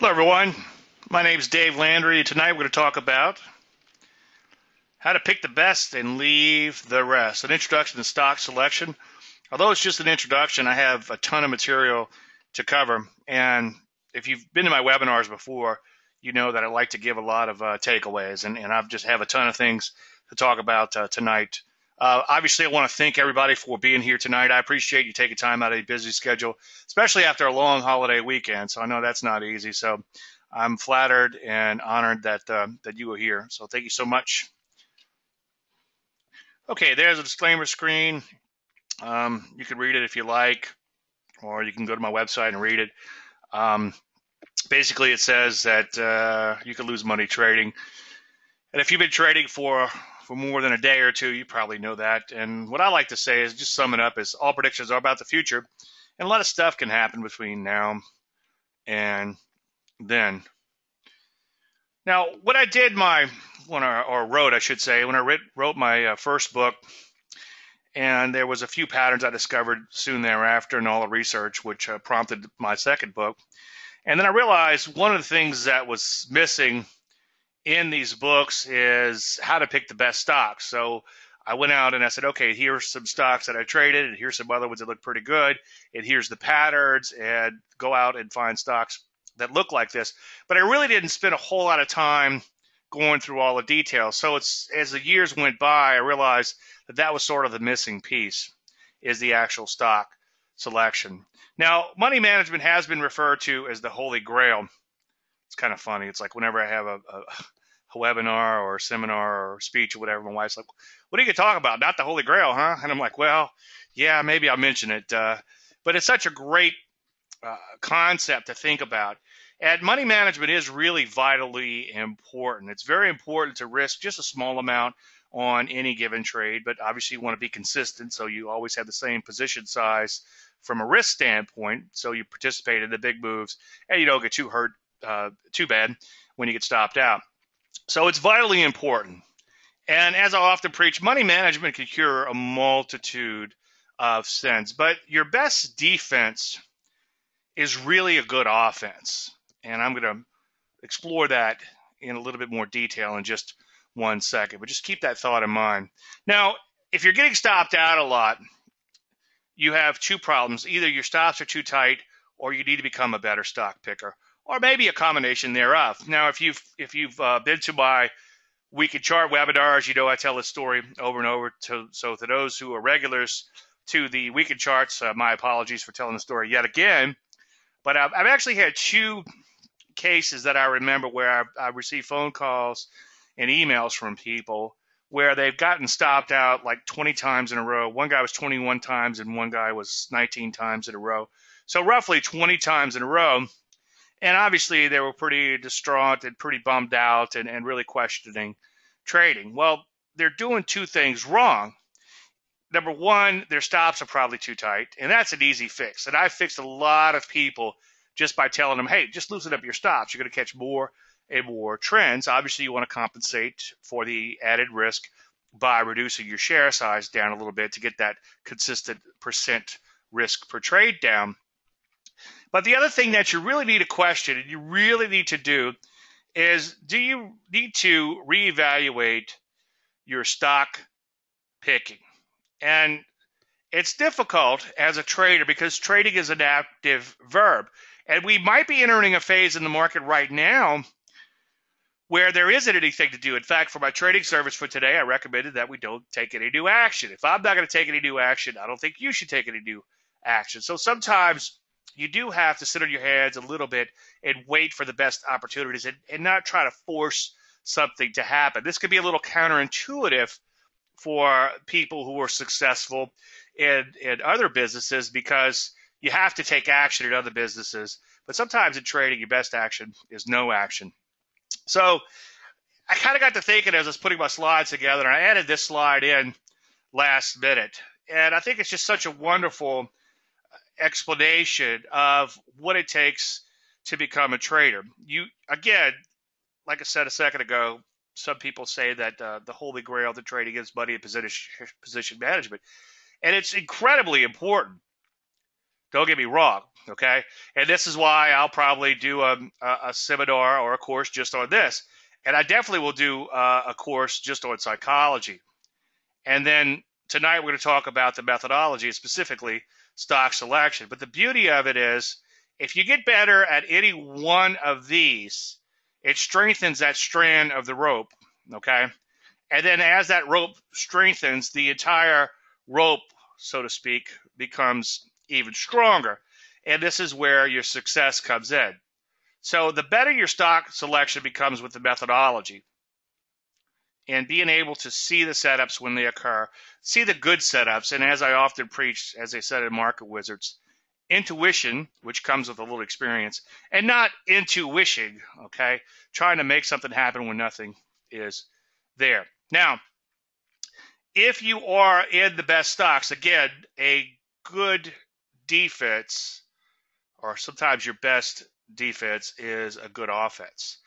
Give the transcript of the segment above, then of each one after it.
Hello, everyone. My name is Dave Landry. Tonight we're going to talk about how to pick the best and leave the rest. An introduction to stock selection. Although it's just an introduction, I have a ton of material to cover. And if you've been to my webinars before, you know that I like to give a lot of uh, takeaways, and, and I just have a ton of things to talk about uh, tonight. Uh, obviously, I want to thank everybody for being here tonight. I appreciate you taking time out of a busy schedule, especially after a long holiday weekend. So I know that's not easy. So I'm flattered and honored that uh, that you are here. So thank you so much. Okay, there's a disclaimer screen. Um, you can read it if you like, or you can go to my website and read it. Um, basically, it says that uh, you can lose money trading, and if you've been trading for for more than a day or two, you probably know that. And what I like to say is just sum it up is all predictions are about the future, and a lot of stuff can happen between now and then. Now, what I did my when I or wrote, I should say, when I writ, wrote my uh, first book, and there was a few patterns I discovered soon thereafter in all the research, which uh, prompted my second book. And then I realized one of the things that was missing in these books is how to pick the best stocks. So I went out and I said, okay, here's some stocks that I traded, and here's some other ones that look pretty good, and here's the patterns, and go out and find stocks that look like this. But I really didn't spend a whole lot of time going through all the details. So it's as the years went by, I realized that that was sort of the missing piece is the actual stock selection. Now, money management has been referred to as the holy grail. It's kind of funny. It's like whenever I have a, a, a webinar or a seminar or speech or whatever, my wife's like, "What are you to talk about? Not the holy grail, huh?" And I'm like, "Well, yeah, maybe I'll mention it." Uh, but it's such a great uh, concept to think about. And money management is really vitally important. It's very important to risk just a small amount on any given trade, but obviously you want to be consistent so you always have the same position size from a risk standpoint. So you participate in the big moves and you don't get too hurt uh, too bad when you get stopped out. So it's vitally important. And as I often preach, money management can cure a multitude of sins, but your best defense is really a good offense and I'm going to explore that in a little bit more detail in just one second. But just keep that thought in mind. Now, if you're getting stopped out a lot, you have two problems. Either your stops are too tight, or you need to become a better stock picker, or maybe a combination thereof. Now, if you've if you've uh, been to my weekend chart webinars, you know I tell this story over and over. To, so to those who are regulars to the weekend charts, uh, my apologies for telling the story yet again. But I've, I've actually had two cases that I remember where I've, I've received phone calls and emails from people where they've gotten stopped out like 20 times in a row. One guy was 21 times and one guy was 19 times in a row. So roughly 20 times in a row. And obviously they were pretty distraught and pretty bummed out and, and really questioning trading. Well, they're doing two things wrong. Number one, their stops are probably too tight, and that's an easy fix. And I fixed a lot of people just by telling them, hey, just loosen up your stops. You're going to catch more and more trends. Obviously, you want to compensate for the added risk by reducing your share size down a little bit to get that consistent percent risk per trade down. But the other thing that you really need to question and you really need to do is do you need to reevaluate your stock picking? And it's difficult as a trader because trading is an active verb. And we might be entering a phase in the market right now where there isn't anything to do. In fact, for my trading service for today, I recommended that we don't take any new action. If I'm not going to take any new action, I don't think you should take any new action. So sometimes you do have to sit on your hands a little bit and wait for the best opportunities and, and not try to force something to happen. This could be a little counterintuitive for people who are successful in, in other businesses because you have to take action in other businesses. But sometimes in trading, your best action is no action. So I kind of got to thinking as I was putting my slides together, and I added this slide in last minute. And I think it's just such a wonderful explanation of what it takes to become a trader. You again, like I said a second ago, some people say that uh, the holy grail of the trading is money and position, position management, and it's incredibly important Don't get me wrong, okay? And this is why I'll probably do a, a, a seminar or a course just on this. And I definitely will do uh, a course just on psychology. And then tonight we're going to talk about the methodology, specifically stock selection. But the beauty of it is if you get better at any one of these, it strengthens that strand of the rope, okay? And then as that rope strengthens, the entire rope, so to speak, becomes even stronger. And this is where your success comes in. So the better your stock selection becomes with the methodology and being able to see the setups when they occur, see the good setups, and as I often preach, as I said Market Wizards, intuition, which comes with a little experience, and not wishing, okay? Trying to make something happen when nothing is there. Now, if you are in the best stocks, again, a good defense, or sometimes your best defense, is a good offense.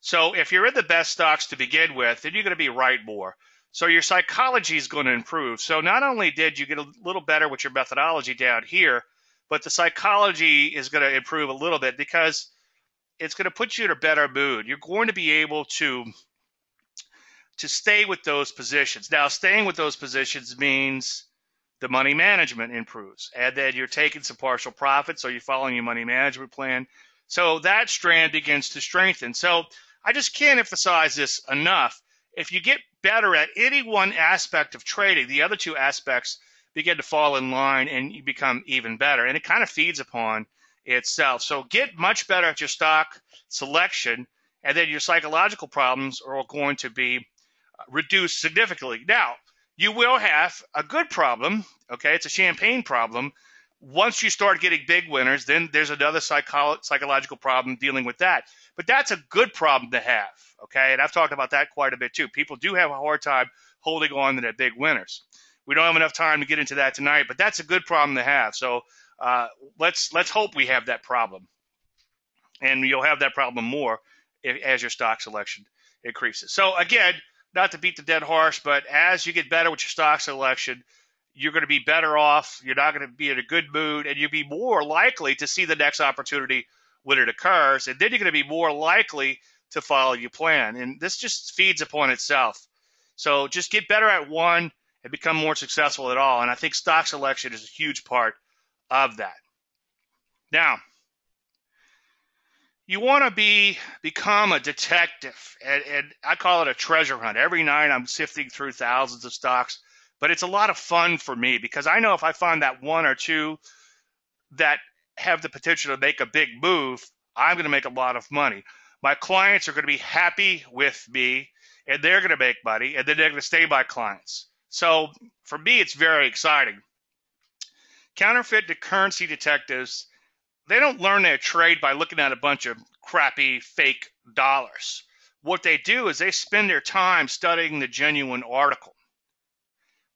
So if you're in the best stocks to begin with, then you're going to be right more. So your psychology is going to improve. So not only did you get a little better with your methodology down here, but the psychology is going to improve a little bit because it's going to put you in a better mood. You're going to be able to to stay with those positions. Now, staying with those positions means the money management improves, and then you're taking some partial profits, so you're following your money management plan. So that strand begins to strengthen. So I just can't emphasize this enough. If you get better at any one aspect of trading, the other two aspects begin to fall in line and you become even better. And it kind of feeds upon itself. So get much better at your stock selection, and then your psychological problems are going to be uh, reduced significantly. Now, you will have a good problem, okay? It's a champagne problem. Once you start getting big winners, then there's another psycho- psychological problem dealing with that. But that's a good problem to have, okay? And I've talked about that quite a bit too. People do have a hard time holding on to their big winners. We don't have enough time to get into that tonight, but that's a good problem to have. So uh, let's let's hope we have that problem, and you'll have that problem more if, as your stock selection increases. So again, not to beat the dead horse, but as you get better with your stock selection, you're going to be better off. You're not going to be in a good mood, and you'll be more likely to see the next opportunity when it occurs, and then you're going to be more likely to follow your plan. And this just feeds upon itself. So just get better at one and become more successful at all. And I think stock selection is a huge part of that. Now, you want to be become a detective, and, and, I call it a treasure hunt. Every night I'm sifting through thousands of stocks, but it's a lot of fun for me because I know if I find that one or two that have the potential to make a big move, I'm going to make a lot of money. My clients are going to be happy with me, and they're going to make money, and then they're going to stay my clients. So for me, it's very exciting. Counterfeit currency detectives they don't learn their trade by looking at a bunch of crappy fake dollars. What they do is they spend their time studying the genuine article.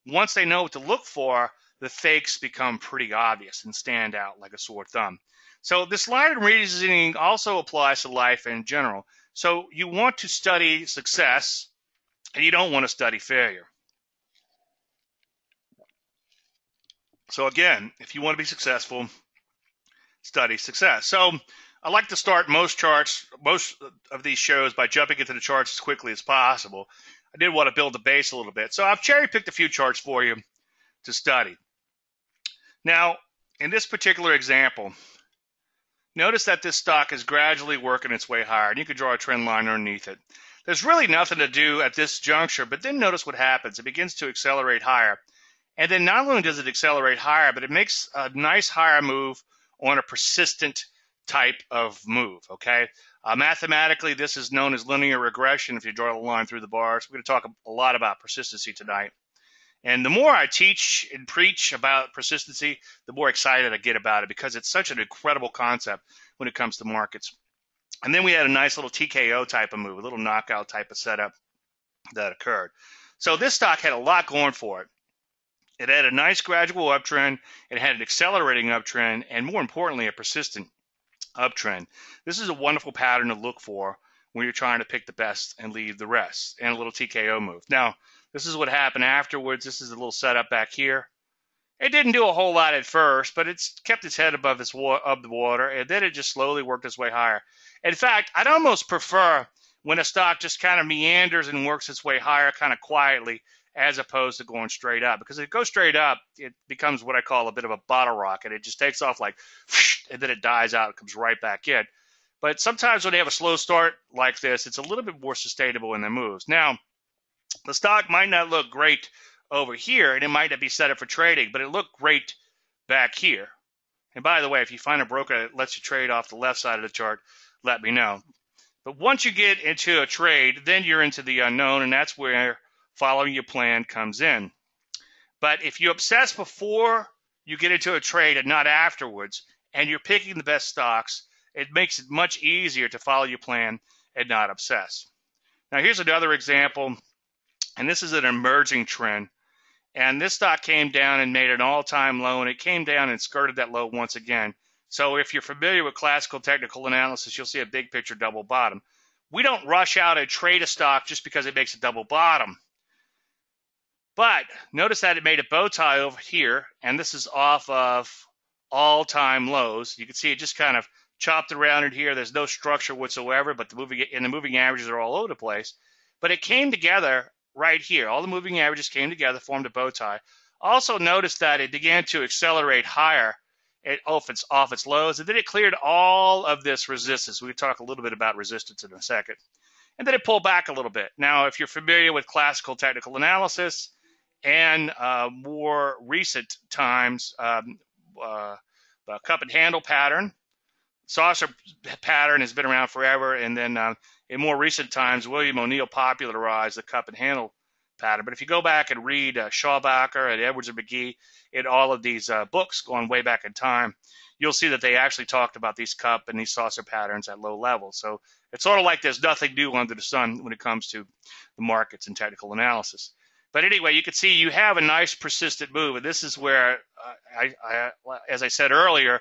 Once they know what to look for, the fakes become pretty obvious and stand out like a sore thumb. So this line of reasoning also applies to life in general. So you want to study success and you don't want to study failure. So again, if you want to be successful, study success. So I like to start most charts, most of these shows by jumping into the charts as quickly as possible. I did want to build the base a little bit. So I've cherry picked a few charts for you to study. Now, in this particular example, notice that this stock is gradually working its way higher, and you can draw a trend line underneath it. There's really nothing to do at this juncture, but then notice what happens. It begins to accelerate higher. And then not only does it accelerate higher, but it makes a nice higher move on a persistent type of move. Okay. Uh, mathematically, this is known as linear regression. If you draw a line through the bars, we're going to talk a lot about persistency tonight. And the more I teach and preach about persistency, the more excited I get about it because it's such an incredible concept when it comes to markets. And then we had a nice little TKO type of move, a little knockout type of setup that occurred. So this stock had a lot going for it. It had a nice gradual uptrend, it had an accelerating uptrend, and more importantly, a persistent uptrend. This is a wonderful pattern to look for when you're trying to pick the best and leave the rest, and a little TKO move. Now, this is what happened afterwards. This is a little setup back here. It didn't do a whole lot at first, but it's kept its head above its wa- the water, and then it just slowly worked its way higher. In fact, I'd almost prefer when a stock just kind of meanders and works its way higher, kind of quietly, as opposed to going straight up. Because if it goes straight up, it becomes what I call a bit of a bottle rocket. It just takes off like, and then it dies out, it comes right back in. But sometimes when they have a slow start like this, it's a little bit more sustainable in their moves. Now, the stock might not look great over here, and it might not be set up for trading, but it looked great back here. And by the way, if you find a broker that lets you trade off the left side of the chart, let me know. But once you get into a trade, then you're into the unknown, and that's where following your plan comes in. But if you obsess before you get into a trade and not afterwards, and you're picking the best stocks, it makes it much easier to follow your plan and not obsess. Now, here's another example, and this is an emerging trend and this stock came down and made an all-time low, and it came down and skirted that low once again. So if you're familiar with classical technical analysis, you'll see a big picture double bottom. We don't rush out and trade a stock just because it makes a double bottom. But notice that it made a bow tie over here, and this is off of all-time lows. You can see it just kind of chopped around in here. There's no structure whatsoever, but the moving and the moving averages are all over the place. But it came together right here. All the moving averages came together, formed a bow tie. Also notice that it began to accelerate higher it, off, its, off its lows, and then it cleared all of this resistance. We can talk a little bit about resistance in a second. And then it pulled back a little bit. Now, if you're familiar with classical technical analysis and uh, more recent times, um, uh, the cup and handle pattern, saucer pattern has been around forever, and then uh, in more recent times, William O'Neill popularized the cup and handle pattern. But if you go back and read uh, Schabacker and Edwards and Magee in all of these uh, books going way back in time, you'll see that they actually talked about these cup and these saucer patterns at low levels. So it's sort of like there's nothing new under the sun when it comes to the markets and technical analysis. But anyway, you can see you have a nice persistent move, and this is where uh, I, I, as I said earlier,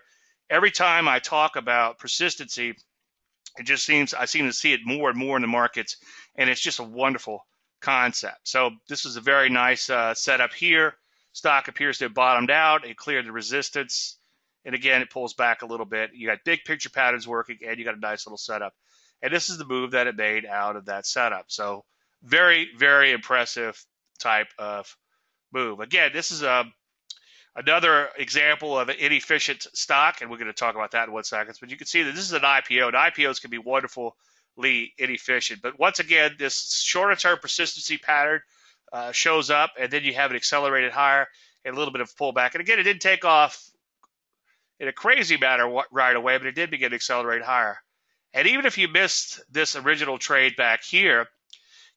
every time I talk about persistency, it just seems I seem to see it more and more in the markets, and it's just a wonderful concept. So this is a very nice uh, setup here. Stock appears to have bottomed out. It cleared the resistance, and again it pulls back a little bit. You got big picture patterns working, and you got a nice little setup. And this is the move that it made out of that setup. So very very impressive type of move. Again, this is a Another example of an inefficient stock, and we're going to talk about that in one second, but you can see that this is an IPO, and IPOs can be wonderfully inefficient. But once again, this shorter term persistency pattern uh, shows up, and then you have an accelerated higher and a little bit of pullback. And again, it didn't take off in a crazy manner right away, but it did begin to accelerate higher. And even if you missed this original trade back here,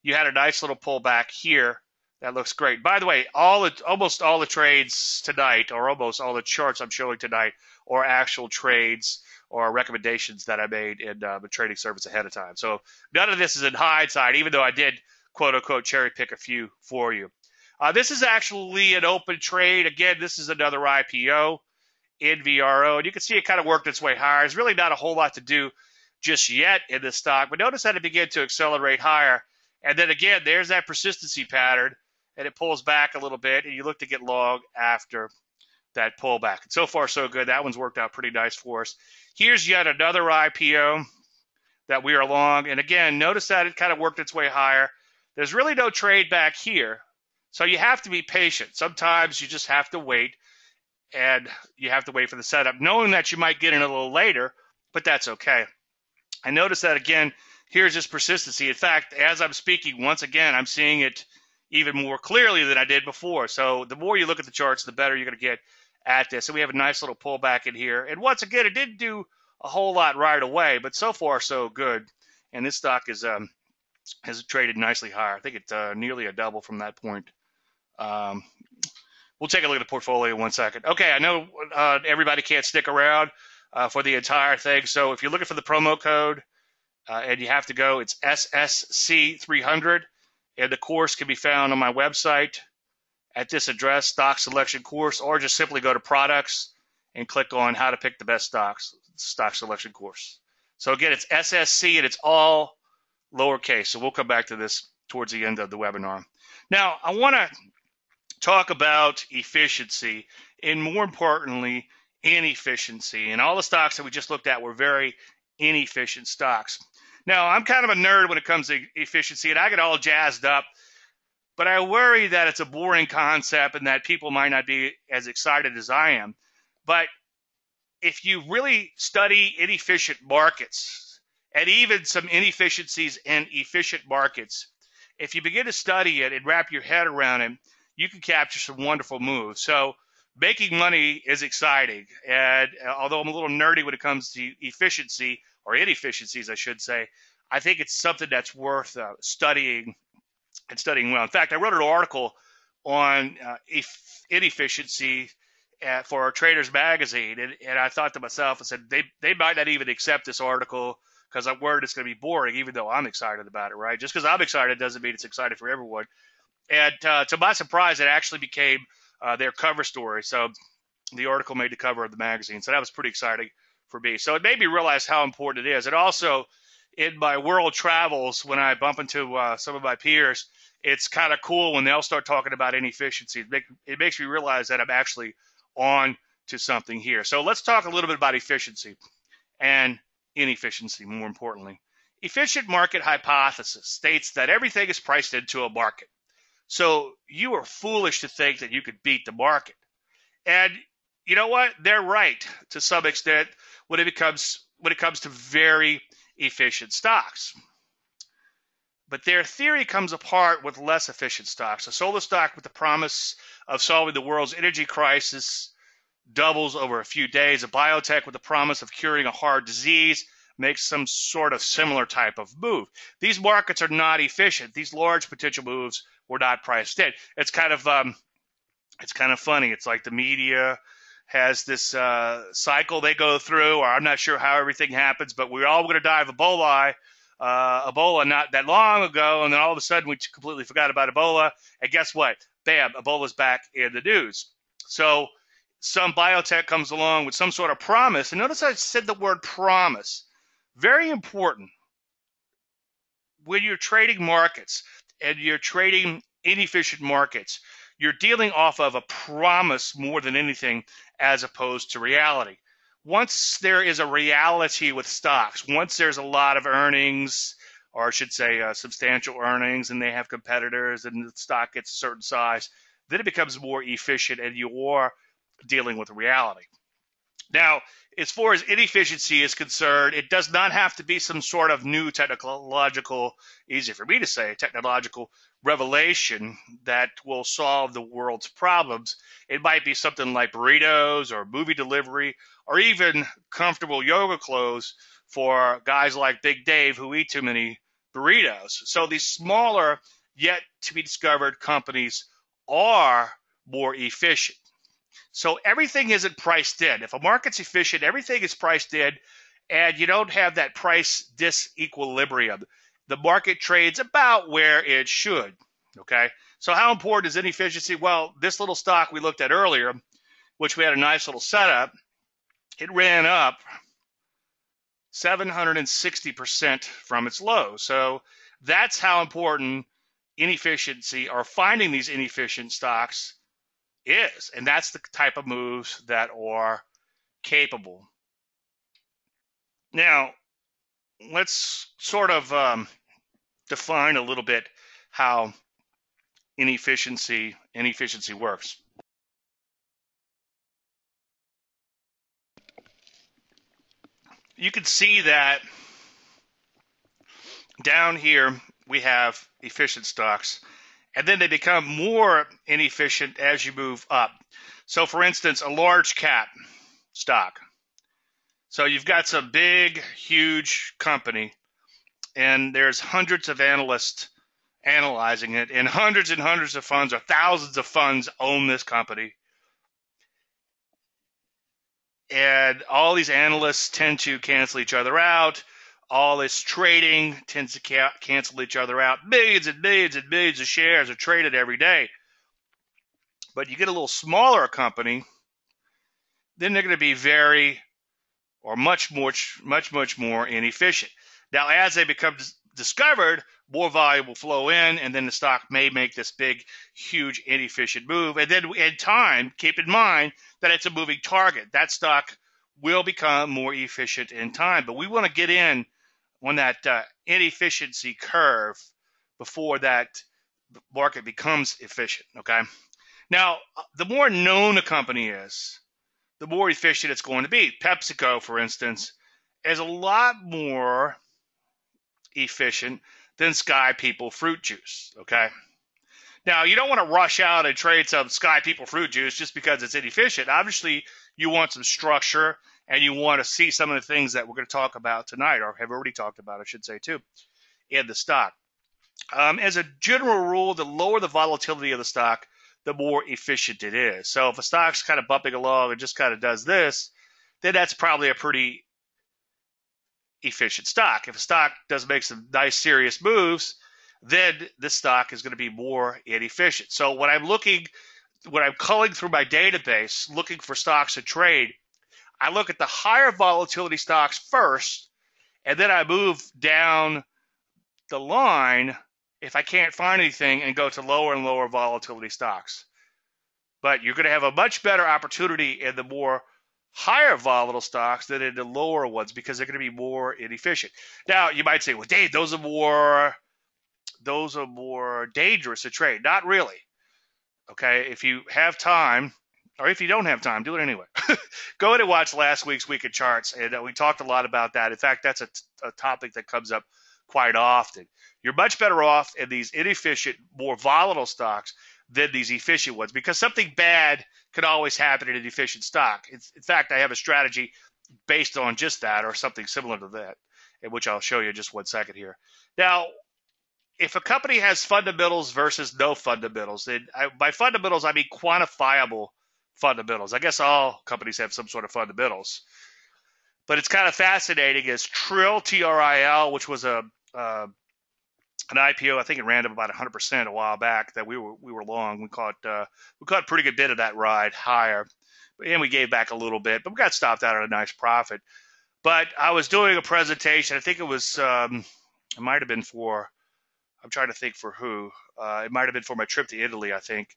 you had a nice little pullback here that looks great. By the way, all almost all the trades tonight, or almost all the charts I'm showing tonight, are actual trades or recommendations that I made in uh, the trading service ahead of time. So none of this is in hindsight, even though I did quote unquote cherry pick a few for you. Uh, this is actually an open trade. Again, this is another IPO in VRO, and you can see it kind of worked its way higher. There's really not a whole lot to do just yet in this stock, but notice that it began to accelerate higher. And then again, there's that persistency pattern and it pulls back a little bit, and you look to get long after that pullback. And so far, so good. That one's worked out pretty nice for us. Here's yet another IPO that we are long. And again, notice that it kind of worked its way higher. There's really no trade back here. So you have to be patient. Sometimes you just have to wait and you have to wait for the setup, knowing that you might get in a little later, but that's okay. I notice that again, here's this persistency. In fact, as I'm speaking, once again, I'm seeing it even more clearly than I did before. So the more you look at the charts, the better you're going to get at this. And we have a nice little pullback in here. And once again, it didn't do a whole lot right away, but so far so good. And this stock is um, has traded nicely higher. I think it's uh, nearly a double from that point. Um, we'll take a look at the portfolio in one second. Okay, I know uh, everybody can't stick around uh, for the entire thing. So if you're looking for the promo code uh, and you have to go, it's SSC300 and the course can be found on my website at this address, stock selection course, or just simply go to products and click on how to pick the best stocks, stock selection course. So again, it's SSC and it's all lowercase. So we'll come back to this towards the end of the webinar. Now, I want to talk about efficiency and more importantly, inefficiency. And all the stocks that we just looked at were very inefficient stocks. Now, I'm kind of a nerd when it comes to efficiency, and I get all jazzed up, but I worry that it's a boring concept and that people might not be as excited as I am. But if you really study inefficient markets and even some inefficiencies in efficient markets, if you begin to study it and wrap your head around it, you can capture some wonderful moves. So, making money is exciting. And uh, although I'm a little nerdy when it comes to efficiency or inefficiencies, I should say, I think it's something that's worth uh, studying and studying well. In fact, I wrote an article on uh, inefficiency at, for our Traders Magazine, and, and I thought to myself, I said they they might not even accept this article because I'm worried it's going to be boring, even though I'm excited about it. Right? Just because I'm excited doesn't mean it's exciting for everyone. And uh, to my surprise, it actually became uh, their cover story. So the article made the cover of the magazine. So that was pretty exciting for me. So it made me realize how important it is. And also, in my world travels, when I bump into uh, some of my peers, it's kind of cool when they'll start talking about inefficiency. It, make, it makes me realize that I'm actually on to something here. So let's talk a little bit about efficiency and inefficiency, more importantly. Efficient market hypothesis states that everything is priced into a market. So you are foolish to think that you could beat the market. And you know what? They're right to some extent when it becomes when it comes to very efficient stocks. But their theory comes apart with less efficient stocks. A solar stock with the promise of solving the world's energy crisis doubles over a few days. A biotech with the promise of curing a hard disease makes some sort of similar type of move. These markets are not efficient. These large potential moves were not priced in. It's kind of um, it's kind of funny. It's like the media has this uh, cycle they go through, or I'm not sure how everything happens, but we're all going to die of Ebola. Uh, Ebola not that long ago, and then all of a sudden we completely forgot about Ebola. And guess what? Bam, Ebola's back in the news. So some biotech comes along with some sort of promise. And notice I said the word promise. Very important. When you're trading markets and you're trading inefficient markets, you're dealing off of a promise more than anything as opposed to reality. Once there is a reality with stocks, once there's a lot of earnings, or I should say uh, substantial earnings, and they have competitors and the stock gets a certain size, then it becomes more efficient and you are dealing with reality. Now, as far as inefficiency is concerned, it does not have to be some sort of new technological, easy for me to say, technological revelation that will solve the world's problems. It might be something like burritos or movie delivery or even comfortable yoga clothes for guys like Big Dave who eat too many burritos. So these smaller yet to be discovered companies are more efficient. So everything isn't priced in. If a market's efficient, everything is priced in, and you don't have that price disequilibrium. The market trades about where it should. Okay. So how important is inefficiency? Well, this little stock we looked at earlier, which we had a nice little setup, it ran up 760% from its low. So that's how important inefficiency or finding these inefficient stocks is. And that's the type of moves that are capable. Now, let's sort of um, define a little bit how inefficiency inefficiency works. You can see that down here we have efficient stocks and then they become more inefficient as you move up. So, for instance, a large cap stock. So, you've got some big, huge company, and there's hundreds of analysts analyzing it, and hundreds and hundreds of funds or thousands of funds own this company. And all these analysts tend to cancel each other out all this trading tends to ca- cancel each other out. Millions and millions and millions of shares are traded every day. But you get a little smaller company, then they're going to be very or much more, much, much more inefficient. Now, as they become discovered, more volume will flow in, and then the stock may make this big, huge, inefficient move. And then in time, keep in mind that it's a moving target. That stock will become more efficient in time. But we want to get in on that uh, inefficiency curve before that market becomes efficient. Okay. Now, the more known a company is, the more efficient it's going to be. PepsiCo, for instance, is a lot more efficient than SkyPeople fruit juice. Okay. Now, you don't want to rush out and trade some SkyPeople fruit juice just because it's inefficient. Obviously, you want some structure and you want to see some of the things that we're going to talk about tonight, or have already talked about, I should say, too, in the stock. Um, as a general rule, the lower the volatility of the stock, the more efficient it is. So if a stock's kind of bumping along and just kind of does this, then that's probably a pretty efficient stock. If a stock does make some nice serious moves, then this stock is going to be more inefficient. So when I'm looking, when I'm culling through my database looking for stocks to trade, I look at the higher volatility stocks first, and then I move down the line if I can't find anything and go to lower and lower volatility stocks. But you're going to have a much better opportunity in the more higher volatile stocks than in the lower ones because they're going to be more inefficient. Now, you might say, well, Dave, those are more those are more dangerous to trade. Not really. Okay, if you have time, or if you don't have time, do it anyway. Go ahead and watch last week's Week of Charts, and uh, we talked a lot about that. In fact, that's a, a topic that comes up quite often. You're much better off in these inefficient, more volatile stocks than these efficient ones because something bad could always happen in an efficient stock. in fact, I have a strategy based on just that or something similar to that, which I'll show you in just one second here. Now, if a company has fundamentals versus no fundamentals, then I, by fundamentals I mean quantifiable fundamentals. I guess all companies have some sort of fundamentals, but it's kind of fascinating. Is Trill T R I L, which was a uh, an IPO. I think it ran up about 100% a while back. That we were we were long. We caught uh, we caught a pretty good bit of that ride higher, and we gave back a little bit, but we got stopped out at a nice profit. But I was doing a presentation. I think it was um, it might have been for I'm trying to think for who. Uh, it might have been for my trip to Italy, I think,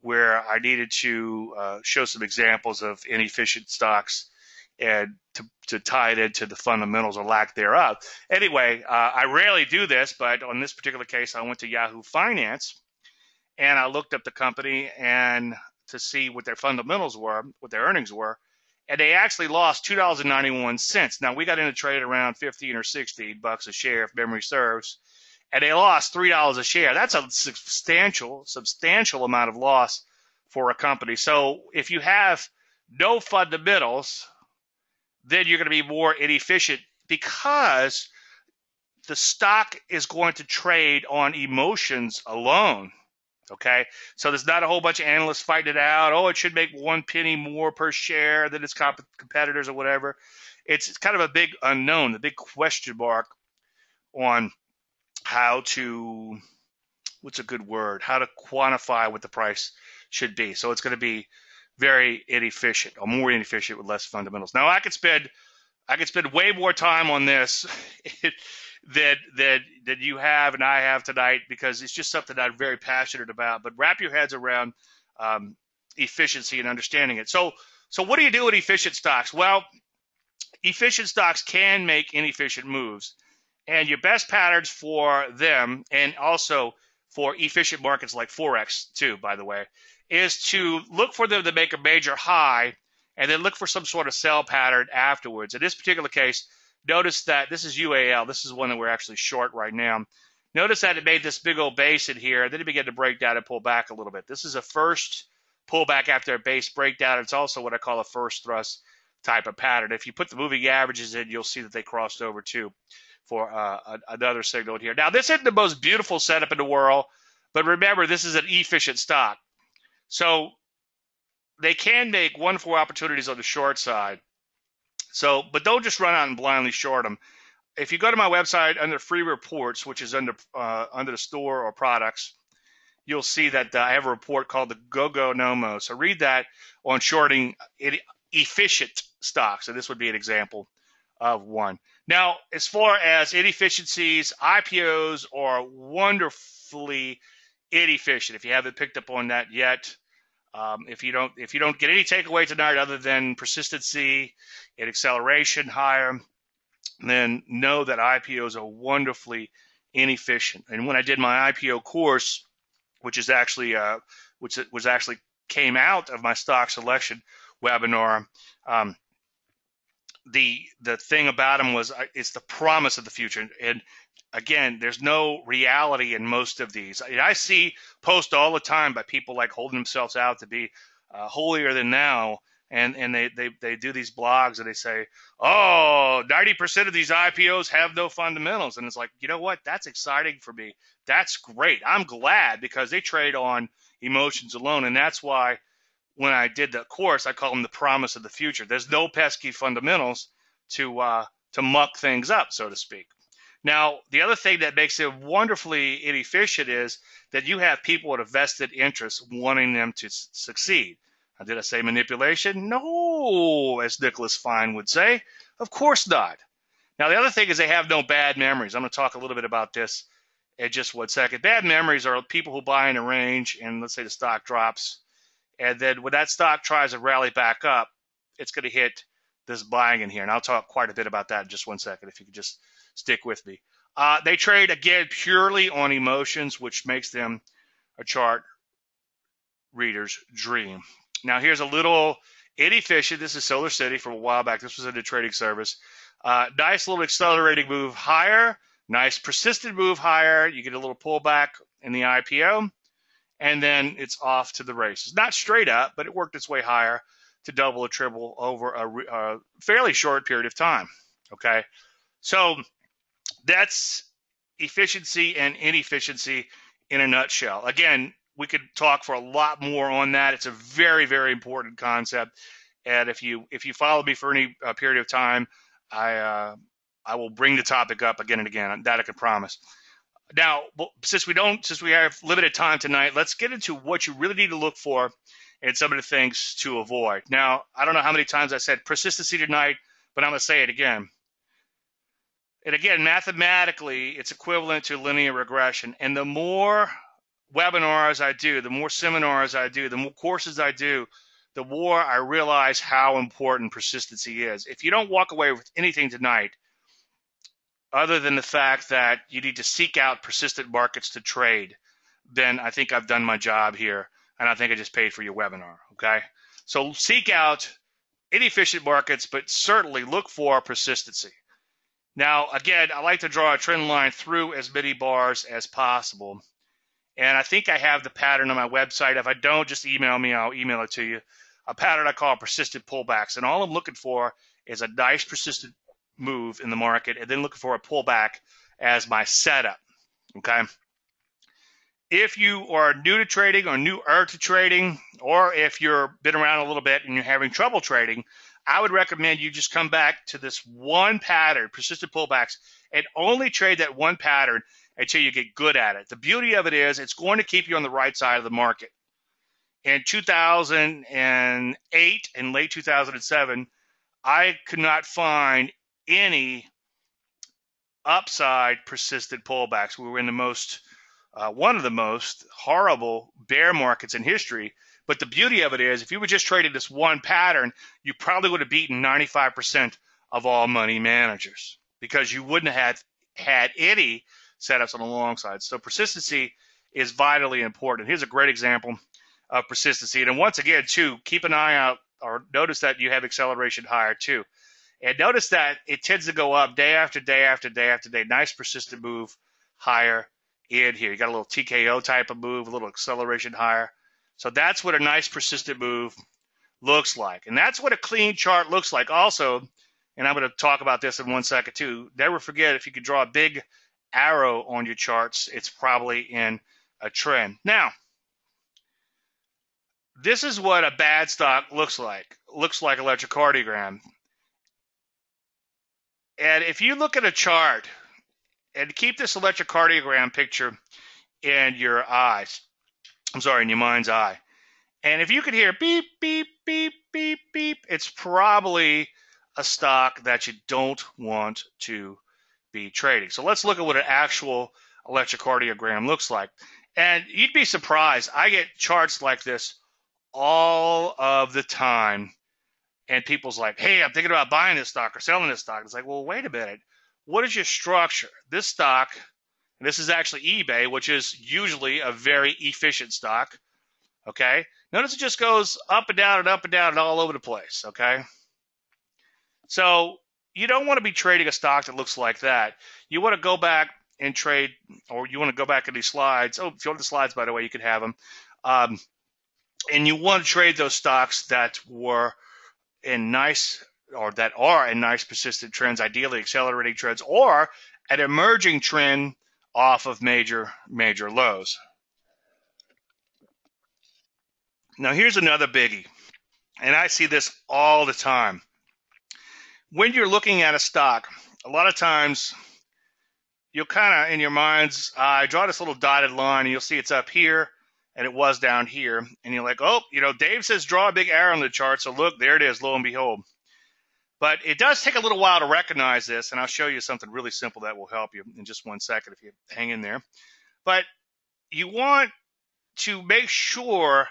where I needed to uh, show some examples of inefficient stocks and to, to tie it into the fundamentals or lack thereof. Anyway, uh, I rarely do this, but on this particular case, I went to Yahoo Finance and I looked up the company and to see what their fundamentals were, what their earnings were, and they actually lost two dollars and ninety one cents. Now we got into trade around fifteen or sixteen bucks a share, if memory serves, and they lost three dollars a share. That's a substantial, substantial amount of loss for a company. So if you have no fundamentals, then you're going to be more inefficient because the stock is going to trade on emotions alone. Okay, so there's not a whole bunch of analysts fighting it out. Oh, it should make one penny more per share than its comp- competitors or whatever. It's kind of a big unknown, a big question mark on how to what's a good word? How to quantify what the price should be. So it's going to be very inefficient or more inefficient with less fundamentals. Now I could spend I could spend way more time on this than than than you have and I have tonight because it's just something I'm very passionate about. But wrap your heads around um, efficiency and understanding it. So so what do you do with efficient stocks? Well, efficient stocks can make inefficient moves, and your best patterns for them, and also for efficient markets like forex too, by the way, is to look for them to make a major high and then look for some sort of sell pattern afterwards. In this particular case, notice that this is UAL. This is one that we're actually short right now. Notice that it made this big old base in here, and then it began to break down and pull back a little bit. This is a first pullback after a base breakdown. It's also what I call a first thrust type of pattern. If you put the moving averages in, you'll see that they crossed over too for uh, another signal in here. Now, this isn't the most beautiful setup in the world, but remember, this is an efficient stock. So they can make one four opportunities on the short side. So, but don't just run out and blindly short them. If you go to my website under free reports, which is under uh, under the store or products, you'll see that uh, I have a report called the Go Go Nomo. So read that on shorting efficient stocks. So this would be an example of one. Now, as far as inefficiencies, IPOs are wonderfully inefficient. If you haven't picked up on that yet, um, if you don't if you don't get any takeaway tonight other than persistency and acceleration higher, then know that IPOs are wonderfully inefficient. And when I did my IPO course, which is actually uh, which was actually came out of my stock selection webinar, um, the the thing about them was uh, it's the promise of the future. And again, there's no reality in most of these. I see posts all the time by people like holding themselves out to be uh, holier than now. And, and they, they, they do these blogs and they say, oh, 90% of these IPOs have no fundamentals. And it's like, you know what? That's exciting for me. That's great. I'm glad because they trade on emotions alone. And that's why when I did the course, I call them the promise of the future. There's no pesky fundamentals to, uh, to muck things up, so to speak. Now, the other thing that makes it wonderfully inefficient is that you have people with a vested interest wanting them to succeed. Now, did I say manipulation? No, as Nicholas Fine would say. Of course not. Now, the other thing is they have no bad memories. I'm going to talk a little bit about this in just one second. Bad memories are people who buy in a range and let's say the stock drops. And then when that stock tries to rally back up, it's going to hit this buying in here. And I'll talk quite a bit about that in just one second if you could just stick with me. Uh, they trade again purely on emotions, which makes them a chart reader's dream. Now, here's a little inefficient. This is SolarCity from a while back. This was in the trading service. Uh, nice little accelerating move higher. Nice persistent move higher. You get a little pullback in the IPO, and then it's off to the races. Not straight up, but it worked its way higher to double or triple over a, a fairly short period of time. Okay, so that's efficiency and inefficiency in a nutshell. Again, we could talk for a lot more on that. It's a very, very important concept. And if you if you follow me for any uh, period of time, I uh, I will bring the topic up again and again. That I can promise. Now, since we don't, since we have limited time tonight, let's get into what you really need to look for and some of the things to avoid. Now, I don't know how many times I said persistency tonight, but I'm going to say it again. And again, mathematically, it's equivalent to linear regression. And the more webinars I do, the more seminars I do, the more courses I do, the more I realize how important persistency is. If you don't walk away with anything tonight, other than the fact that you need to seek out persistent markets to trade, then I think I've done my job here. And I think I just paid for your webinar. Okay. So seek out inefficient markets, but certainly look for persistency. Now, again, I like to draw a trend line through as many bars as possible. And I think I have the pattern on my website. If I don't, just email me. I'll email it to you. A pattern I call persistent pullbacks. And all I'm looking for is a nice persistent move in the market and then looking for a pullback as my setup. Okay. If you are new to trading or newer to trading, or if you've been around a little bit and you're having trouble trading, I would recommend you just come back to this one pattern, persistent pullbacks, and only trade that one pattern until you get good at it. The beauty of it is it's going to keep you on the right side of the market. In 2008 and late 2007, I could not find any upside persistent pullbacks. We were in the most, uh, one of the most horrible bear markets in history but the beauty of it is, if you were just trading this one pattern, you probably would have beaten 95% of all money managers because you wouldn't have had, any setups on the long side. So persistency is vitally important. Here's a great example of persistency. And once again, too, keep an eye out or notice that you have acceleration higher too. And notice that it tends to go up day after day after day after day. Nice persistent move higher in here. You got a little TKO type of move, a little acceleration higher. So that's what a nice persistent move looks like. And that's what a clean chart looks like also. And I'm going to talk about this in one second too. Never forget if you could draw a big arrow on your charts, it's probably in a trend. Now, this is what a bad stock looks like. Looks like electrocardiogram. And if you look at a chart and keep this electrocardiogram picture in your eyes, I'm sorry, in your mind's eye. And if you could hear beep, beep, beep, beep, beep, it's probably a stock that you don't want to be trading. So let's look at what an actual electrocardiogram looks like. And you'd be surprised. I get charts like this all of the time. And people's like, hey, I'm thinking about buying this stock or selling this stock. It's like, well, wait a minute. What is your structure? This stock, and this is actually eBay, which is usually a very efficient stock. Okay. Notice it just goes up and down and up and down and all over the place. Okay. So you don't want to be trading a stock that looks like that. You want to go back and trade, or you want to go back in these slides. Oh, if you want the slides, by the way, you can have them. Um, and you want to trade those stocks that were in nice or that are in nice persistent trends, ideally accelerating trends, or an emerging trend off of major major lows. Now here's another biggie, and I see this all the time. When you're looking at a stock, a lot of times you'll kind of in your mind's eye draw this little dotted line, and you'll see it's up here, and it was down here, and you're like, oh, you know, Dave says draw a big arrow on the chart, so look, there it is, lo and behold. But it does take a little while to recognize this, and I'll show you something really simple that will help you in just one second if you hang in there. But you want to make sure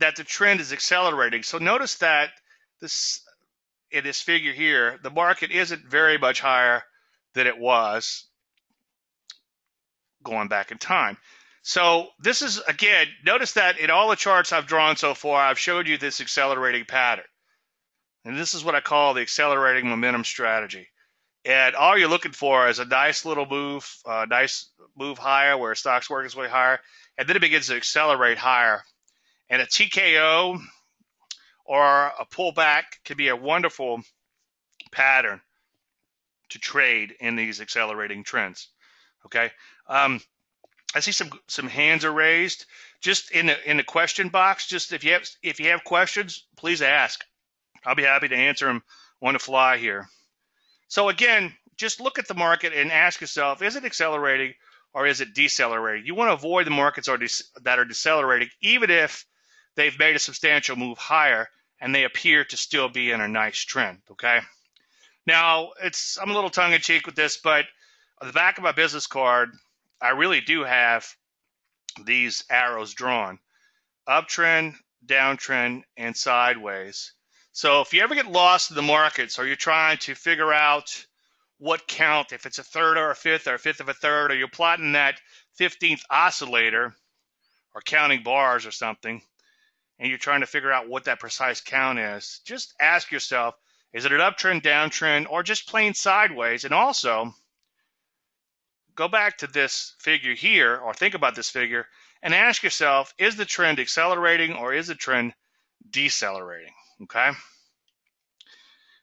that the trend is accelerating. So notice that this in this figure here, the market isn't very much higher than it was going back in time. So this is again, notice that in all the charts I've drawn so far, I've showed you this accelerating pattern. And this is what I call the accelerating momentum strategy. And all you're looking for is a nice little move, a uh, nice move higher where stock's working its way higher, and then it begins to accelerate higher and a TKO or a pullback can be a wonderful pattern to trade in these accelerating trends. Okay. Um, I see some some hands are raised. Just in the in the question box, just if you have if you have questions, please ask. I'll be happy to answer them on the fly here. So again, just look at the market and ask yourself: Is it accelerating or is it decelerating? You want to avoid the markets that are decelerating, even if they've made a substantial move higher and they appear to still be in a nice trend. Okay. Now it's I'm a little tongue in cheek with this, but on the back of my business card, I really do have these arrows drawn: uptrend, downtrend, and sideways. So if you ever get lost in the markets or you're trying to figure out what count, if it's a third or a fifth or a fifth of a third, or you're plotting that 15th oscillator or counting bars or something, and you're trying to figure out what that precise count is, just ask yourself is it an uptrend, downtrend, or just plain sideways? And also, go back to this figure here, or think about this figure, and ask yourself is the trend accelerating or is the trend decelerating? Okay.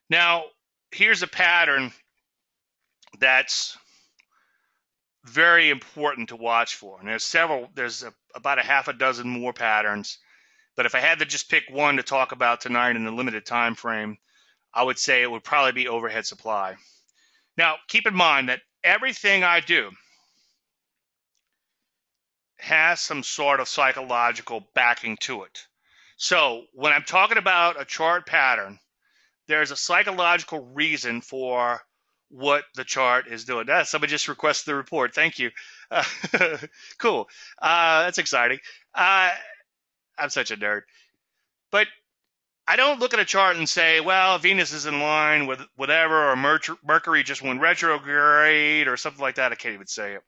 Now, here's a pattern that's very important to watch for. And there's several, there's a, about a half a dozen more patterns but if I had to just pick one to talk about tonight in the limited time frame, I would say it would probably be overhead supply. Now, keep in mind that everything I do has some sort of psychological backing to it. So, when I'm talking about a chart pattern, there's a psychological reason for what the chart is doing. Ah, somebody just requested the report. Thank you. Uh, cool. Uh, that's exciting. Uh, I'm such a nerd. But I don't look at a chart and say, well, Venus is in line with whatever, or Mercury just went retrograde, or something like that. I can't even say it.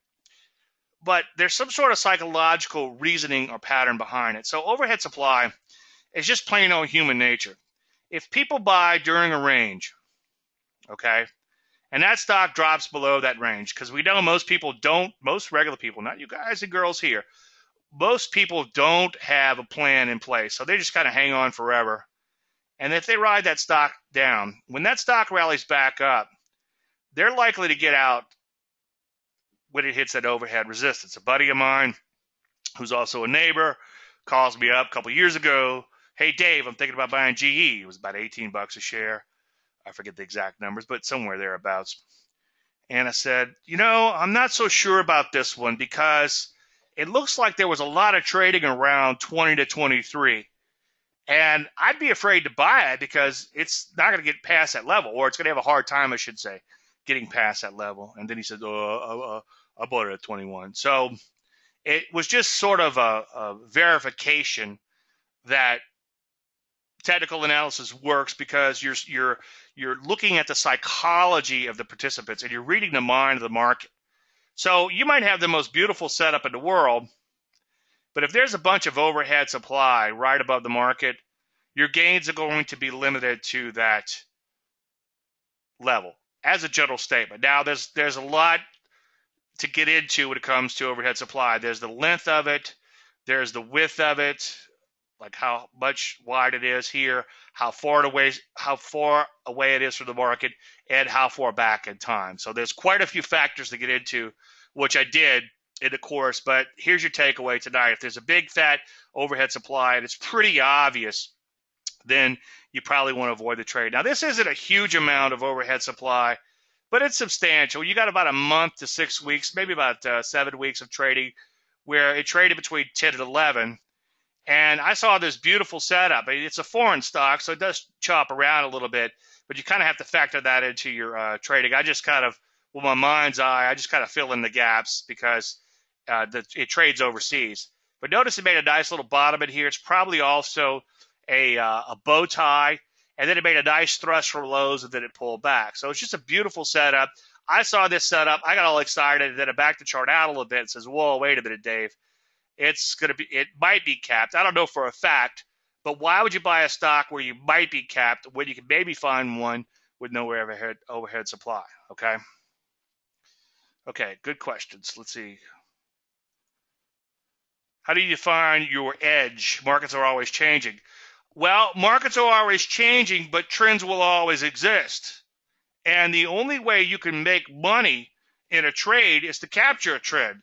But there's some sort of psychological reasoning or pattern behind it. So overhead supply is just plain old human nature. If people buy during a range, okay, and that stock drops below that range, because we know most people don't, most regular people, not you guys and girls here, most people don't have a plan in place. So they just kind of hang on forever. And if they ride that stock down, when that stock rallies back up, they're likely to get out when it hits that overhead resistance. A buddy of mine, who's also a neighbor, calls me up a couple years ago. Hey, Dave, I'm thinking about buying GE. It was about 18 bucks a share. I forget the exact numbers, but somewhere thereabouts. And I said, you know, I'm not so sure about this one because it looks like there was a lot of trading around 20 to 23. And I'd be afraid to buy it because it's not going to get past that level, or it's going to have a hard time, I should say, getting past that level. And then he said, "Oh, uh, uh, I bought it at 21." So it was just sort of a, a verification that technical analysis works because you're you're you're looking at the psychology of the participants and you're reading the mind of the market. So you might have the most beautiful setup in the world, but if there's a bunch of overhead supply right above the market, your gains are going to be limited to that level as a general statement. Now there's there's a lot to get into when it comes to overhead supply. There's the length of it, there's the width of it, like how much wide it is here, how far away how far away it is from the market, and how far back in time. So there's quite a few factors to get into, which I did in the course. But here's your takeaway tonight: if there's a big fat overhead supply and it's pretty obvious, then you probably want to avoid the trade. Now this isn't a huge amount of overhead supply, but it's substantial. You got about a month to six weeks, maybe about uh, seven weeks of trading, where it traded between 10 and 11 and I saw this beautiful setup. It's a foreign stock, so it does chop around a little bit, but you kind of have to factor that into your uh, trading. I just kind of, with my mind's eye, I just kind of fill in the gaps because uh, the, it trades overseas. But notice it made a nice little bottom in here. It's probably also a, uh, a bow tie, and then it made a nice thrust from lows, and then it pulled back. So it's just a beautiful setup. I saw this setup. I got all excited, and then it backed the chart out a little bit and says, whoa, wait a minute, Dave it's going to be it might be capped. I don't know for a fact, but why would you buy a stock where you might be capped when you can maybe find one with no overhead overhead supply? Okay. Okay, good questions. Let's see. How do you define your edge? Markets are always changing. Well, markets are always changing, but trends will always exist. And the only way you can make money in a trade is to capture a trend.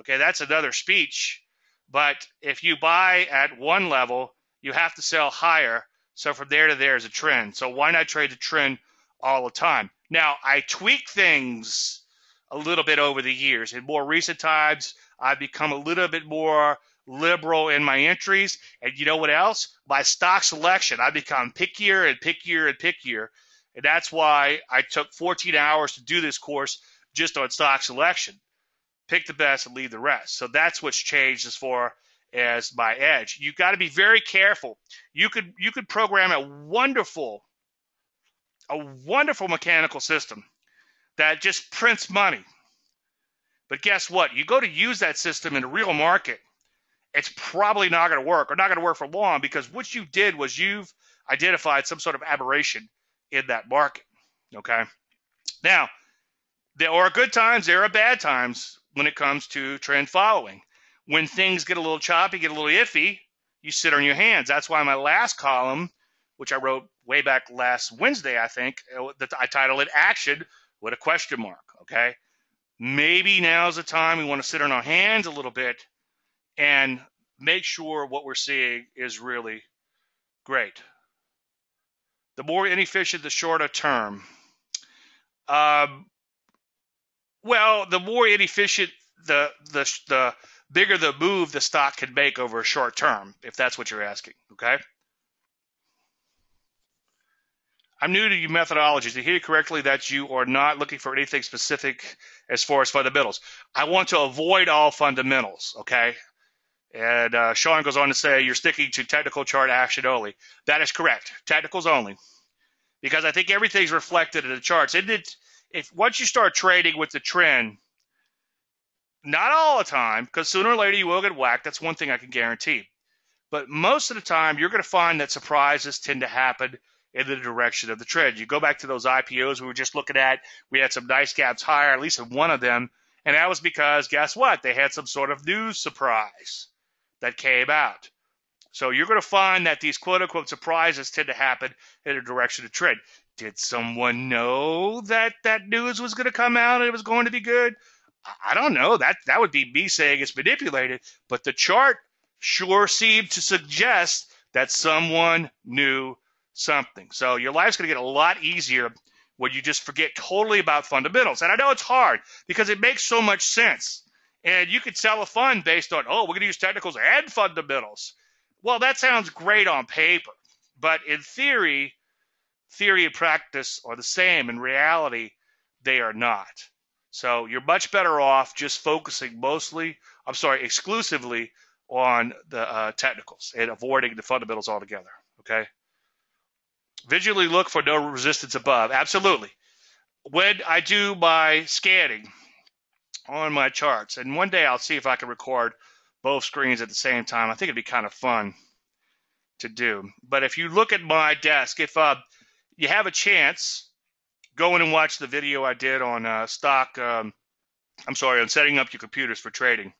Okay, that's another speech. But if you buy at one level, you have to sell higher. So from there to there is a trend. So why not trade the trend all the time? Now, I tweak things a little bit over the years. In more recent times, I've become a little bit more liberal in my entries. And you know what else? My stock selection. I've become pickier and pickier and pickier. And that's why I took 14 hours to do this course just on stock selection pick the best and leave the rest. So that's what's changed as far as my edge. You've got to be very careful. You could you could program a wonderful a wonderful mechanical system that just prints money. But guess what? You go to use that system in the real market, it's probably not going to work or not going to work for long because what you did was you've identified some sort of aberration in that market. Okay. Now, there are good times, there are bad times when it comes to trend following. When things get a little choppy, get a little iffy, you sit on your hands. That's why my last column, which I wrote way back last Wednesday, I think, uh, that I titled it Action with a question mark. Okay. Maybe now's the time we want to sit on our hands a little bit and make sure what we're seeing is really great. The more inefficient, the shorter term. Um, well, the more inefficient the the the bigger the move the stock can make over a short term, if that's what you're asking. Okay. I'm new to your methodologies. To hear you correctly, that you are not looking for anything specific as far as fundamentals. I want to avoid all fundamentals. Okay. And uh, Sean goes on to say you're sticking to technical chart action only. That is correct. Technicals only, because I think everything's reflected in the charts. Isn't it? If once you start trading with the trend, not all the time, because sooner or later you will get whacked. That's one thing I can guarantee. But most of the time, you're going to find that surprises tend to happen in the direction of the trend. You go back to those IPOs we were just looking at, we had some nice gaps higher, at least in one of them. And that was because, guess what? They had some sort of news surprise that came out. So you're going to find that these quote unquote surprises tend to happen in the direction of trend. Did someone know that that news was going to come out and it was going to be good? I don't know. That that would be me saying it's manipulated, but the chart sure seemed to suggest that someone knew something. So your life's going to get a lot easier when you just forget totally about fundamentals. And I know it's hard because it makes so much sense. And you could sell a fund based on, oh, we're going to use technicals and fundamentals. Well, that sounds great on paper, but in theory, theory and practice are the same. In reality, they are not. So you're much better off just focusing mostly, I'm sorry, exclusively on the uh, technicals and avoiding the fundamentals altogether. Okay. Visually look for no resistance above. Absolutely. When I do my scanning on my charts, and one day I'll see if I can record both screens at the same time. I think it'd be kind of fun to do. But if you look at my desk, if uh, you have a chance, go in and watch the video I did on uh, stock. Um, I'm sorry, on setting up your computers for trading.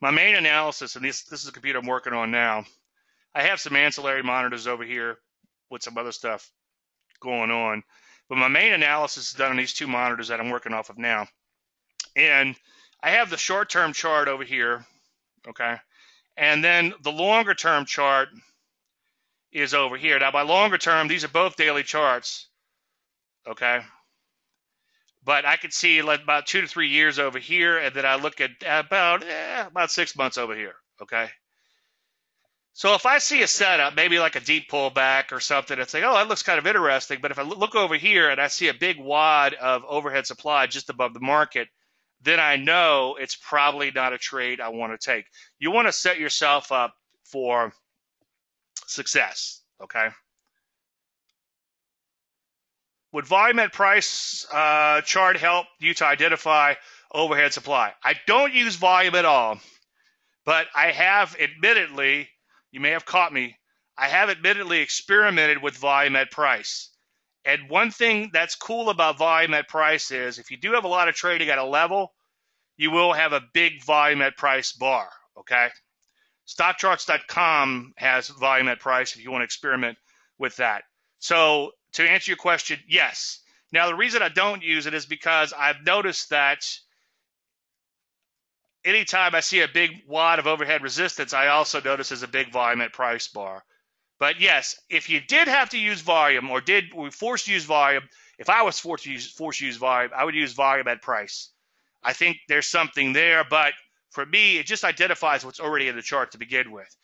My main analysis, and this this is a computer I'm working on now. I have some ancillary monitors over here with some other stuff going on, but my main analysis is done on these two monitors that I'm working off of now. And I have the short-term chart over here, okay, and then the longer-term chart is over here. Now, by longer term, these are both daily charts, okay? But I could see like about two to three years over here, and then I look at about eh, about six months over here, okay? So if I see a setup, maybe like a deep pullback or something, it's like, oh, that looks kind of interesting. But if I look over here and I see a big wad of overhead supply just above the market, then I know it's probably not a trade I want to take. You want to set yourself up for success. Okay. Would volume at price uh, chart help you to identify overhead supply? I don't use volume at all, but I have admittedly, you may have caught me, I have admittedly experimented with volume at price. And one thing that's cool about volume at price is if you do have a lot of trading at a level, you will have a big volume at price bar. Okay. StockCharts.com has volume at price if you want to experiment with that. So to answer your question, yes. Now the reason I don't use it is because I've noticed that anytime I see a big wad of overhead resistance, I also notice there's a big volume at price bar. But yes, if you did have to use volume or did we forced to use volume, if I was forced to use forced to use volume, I would use volume at price. I think there's something there, but for me, it just identifies what's already in the chart to begin with.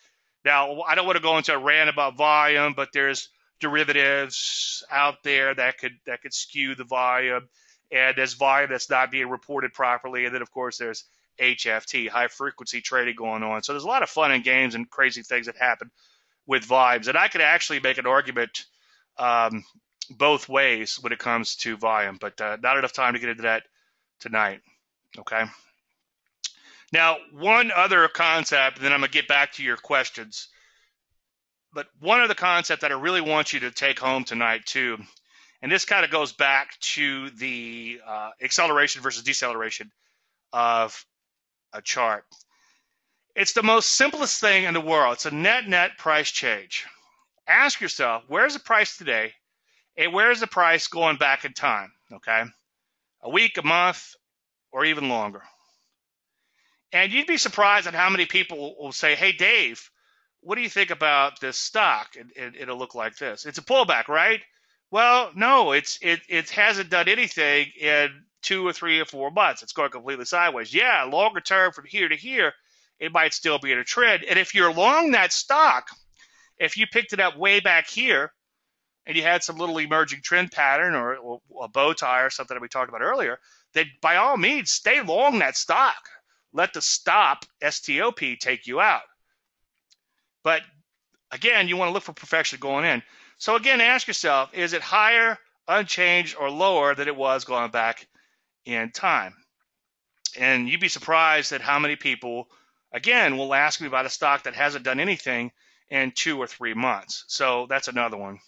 Now, I don't want to go into a rant about volume, but there's derivatives out there that could that could skew the volume, and there's volume that's not being reported properly, and then of course there's HFT, high frequency trading going on. So there's a lot of fun and games and crazy things that happen with volumes, and I could actually make an argument um, both ways when it comes to volume, but uh, not enough time to get into that tonight. Okay. Now, one other concept, and then I'm going to get back to your questions. But one other concept that I really want you to take home tonight, too, and this kind of goes back to the uh, acceleration versus deceleration of a chart. It's the most simplest thing in the world. It's a net net price change. Ask yourself, where's the price today and where's the price going back in time? Okay. A week, a month, or even longer. And you'd be surprised at how many people will say, "Hey, Dave, what do you think about this stock?" And, it'll look like this. It's a pullback, right? Well, no, it's it it hasn't done anything in two or three or four months. It's going completely sideways. Yeah, longer term from here to here, it might still be in a trend. And if you're long that stock, if you picked it up way back here and you had some little emerging trend pattern or, or a bow tie or something that we talked about earlier, then by all means stay long that stock let the stop STOP take you out. But again, you want to look for perfection going in. So again, ask yourself, is it higher, unchanged, or lower than it was going back in time? And you'd be surprised at how many people, again, will ask me about a stock that hasn't done anything in two or three months. So that's another one.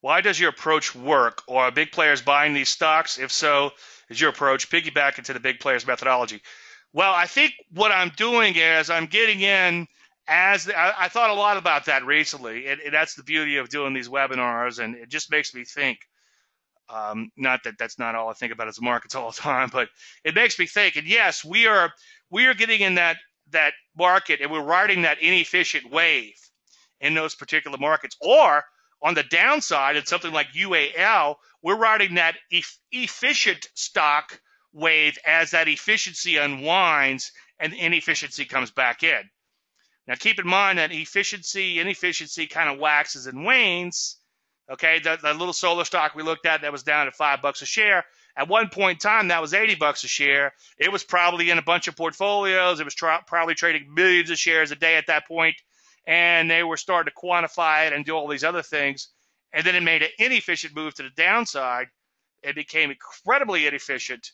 Why does your approach work? Or are big players buying these stocks? If so, is your approach piggyback into the big players methodology? Well, I think what I'm doing is I'm getting in as the, I, I, thought a lot about that recently, and, that's the beauty of doing these webinars, and it just makes me think. Um, not that that's not all I think about as markets all the time, but it makes me think. And yes, we are we are getting in that that market, and we're riding that inefficient wave in those particular markets, or on the downside, it's something like UAL, we're riding that e- efficient stock wave as that efficiency unwinds and inefficiency comes back in. Now keep in mind that efficiency, inefficiency kind of waxes and wanes. Okay, the, the little solar stock we looked at that was down at five bucks a share. At one point in time, that was 80 bucks a share. It was probably in a bunch of portfolios. It was tra- probably trading millions of shares a day at that point, and they were starting to quantify it and do all these other things. And then it made an inefficient move to the downside. It became incredibly inefficient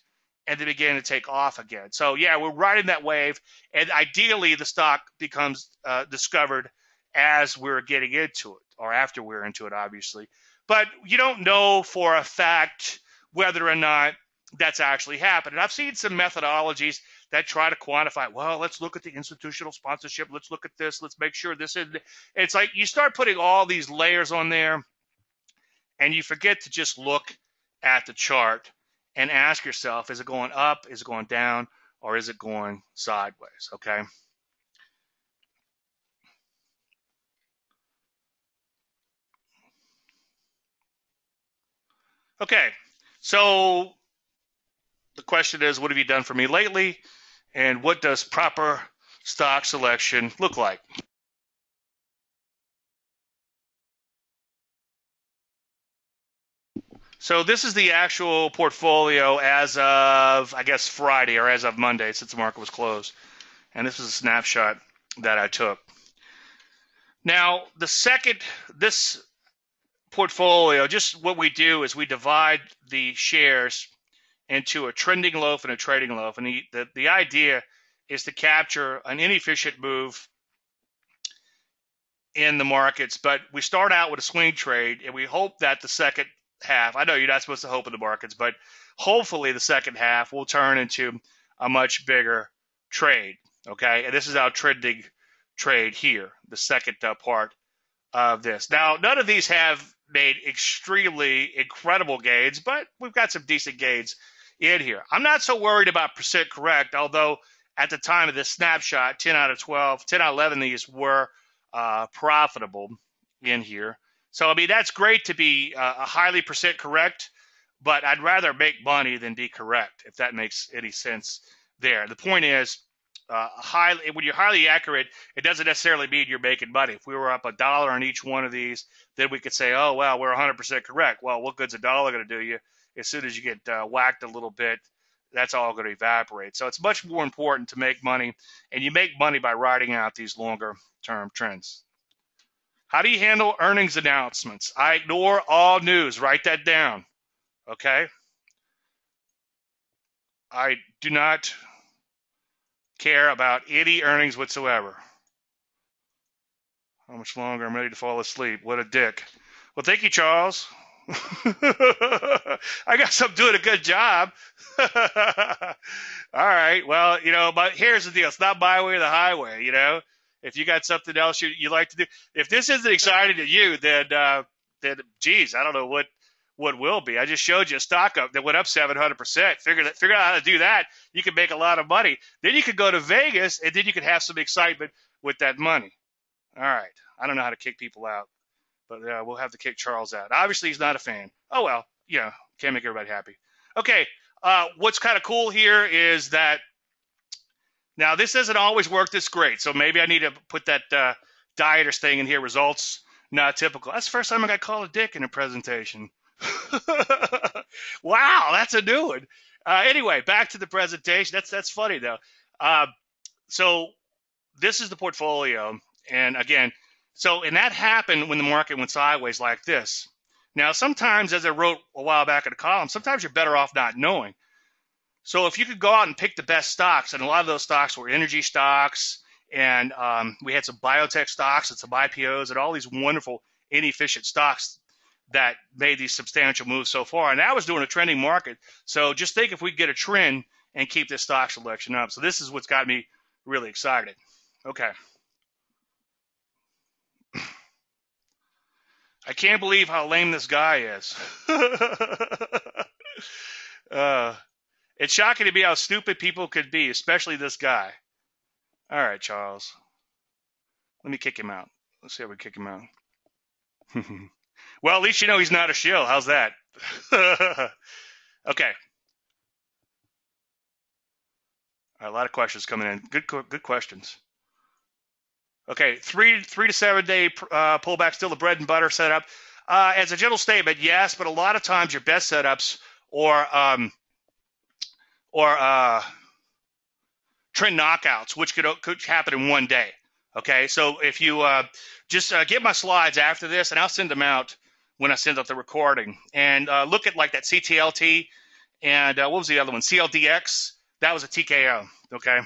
and they began to take off again. So yeah, we're riding that wave, and ideally the stock becomes uh, discovered as we're getting into it or after we're into it, obviously. But you don't know for a fact whether or not that's actually happened. And I've seen some methodologies that try to quantify. Well, let's look at the institutional sponsorship. Let's look at this. Let's make sure this is. It's like you start putting all these layers on there, and you forget to just look at the chart and ask yourself is it going up, is it going down, or is it going sideways? Okay. Okay, so the question is what have you done for me lately? And what does proper stock selection look like? So this is the actual portfolio as of, I guess, Friday or as of Monday since the market was closed. And this is a snapshot that I took. Now, the second, this portfolio, just what we do is we divide the shares into a trending loaf and a trading loaf. And the, the, the idea is to capture an inefficient move in the markets. But we start out with a swing trade and we hope that the second half, I know you're not supposed to hope in the markets, but hopefully the second half will turn into a much bigger trade. Okay, and this is our trending trade here, the second uh, part of this. Now, none of these have made extremely incredible gains, but we've got some decent gains in here. I'm not so worried about percent correct, although at the time of this snapshot, 10 out of 12, 10 out of 11 of these were uh, profitable in here. So I mean that's great to be uh, a highly percent correct, but I'd rather make money than be correct if that makes any sense. There, the point is, uh, highly when you're highly accurate, it doesn't necessarily mean you're making money. If we were up a dollar on each one of these, then we could say, oh well, we're 100% correct. Well, what good's a dollar going to do you? As soon as you get uh, whacked a little bit, that's all going to evaporate. So it's much more important to make money, and you make money by riding out these longer term trends. How do you handle earnings announcements? I ignore all news. Write that down. Okay? I do not care about any earnings whatsoever. How much longer? I'm ready to fall asleep. What a dick. Well, thank you, Charles. I guess I'm doing a good job. All right. Well, you know, but here's the deal. It's not my way or the highway, you know if you got something else you, you like to do, if this isn't exciting to you, then uh, then geez, I don't know what what will be. I just showed you a stock up that went up 700 percent. Figure that figure out how to do that. You can make a lot of money. Then you could go to Vegas, and then you could have some excitement with that money. All right, I don't know how to kick people out, but uh, we'll have to kick Charles out. Obviously, he's not a fan. Oh well, yeah, can't make everybody happy. Okay, uh, what's kind of cool here is that now, this doesn't always work this great, so maybe I need to put that uh, dieters thing in here. Results not typical. That's the first time I got called a dick in a presentation. wow, that's a new one. Uh, anyway, back to the presentation. That's that's funny though. Uh, so this is the portfolio, and again, so and that happened when the market went sideways like this. Now, sometimes, as I wrote a while back in the column, sometimes you're better off not knowing. So if you could go out and pick the best stocks, and a lot of those stocks were energy stocks, and um, we had some biotech stocks and some IPOs and all these wonderful inefficient stocks that made these substantial moves so far. And that was doing a trending market. So just think if we get a trend and keep this stock selection up. So this is what's got me really excited. Okay. I can't believe how lame this guy is. uh, it's shocking to me how stupid people could be, especially this guy. All right, Charles. Let me kick him out. Let's see how we kick him out. well, at least you know he's not a shill. How's that? okay. Right, a lot of questions coming in. Good, good questions. Okay, three three to seven day uh, pullback still the bread and butter setup. Uh, as a general statement, yes, but a lot of times your best setups or um, or uh, trend knockouts, which could could happen in one day. Okay, so if you uh, just uh, get my slides after this, and I'll send them out when I send out the recording, and uh, look at like that CTLT and uh, what was the other one? CLDX. That was a TKO. Okay,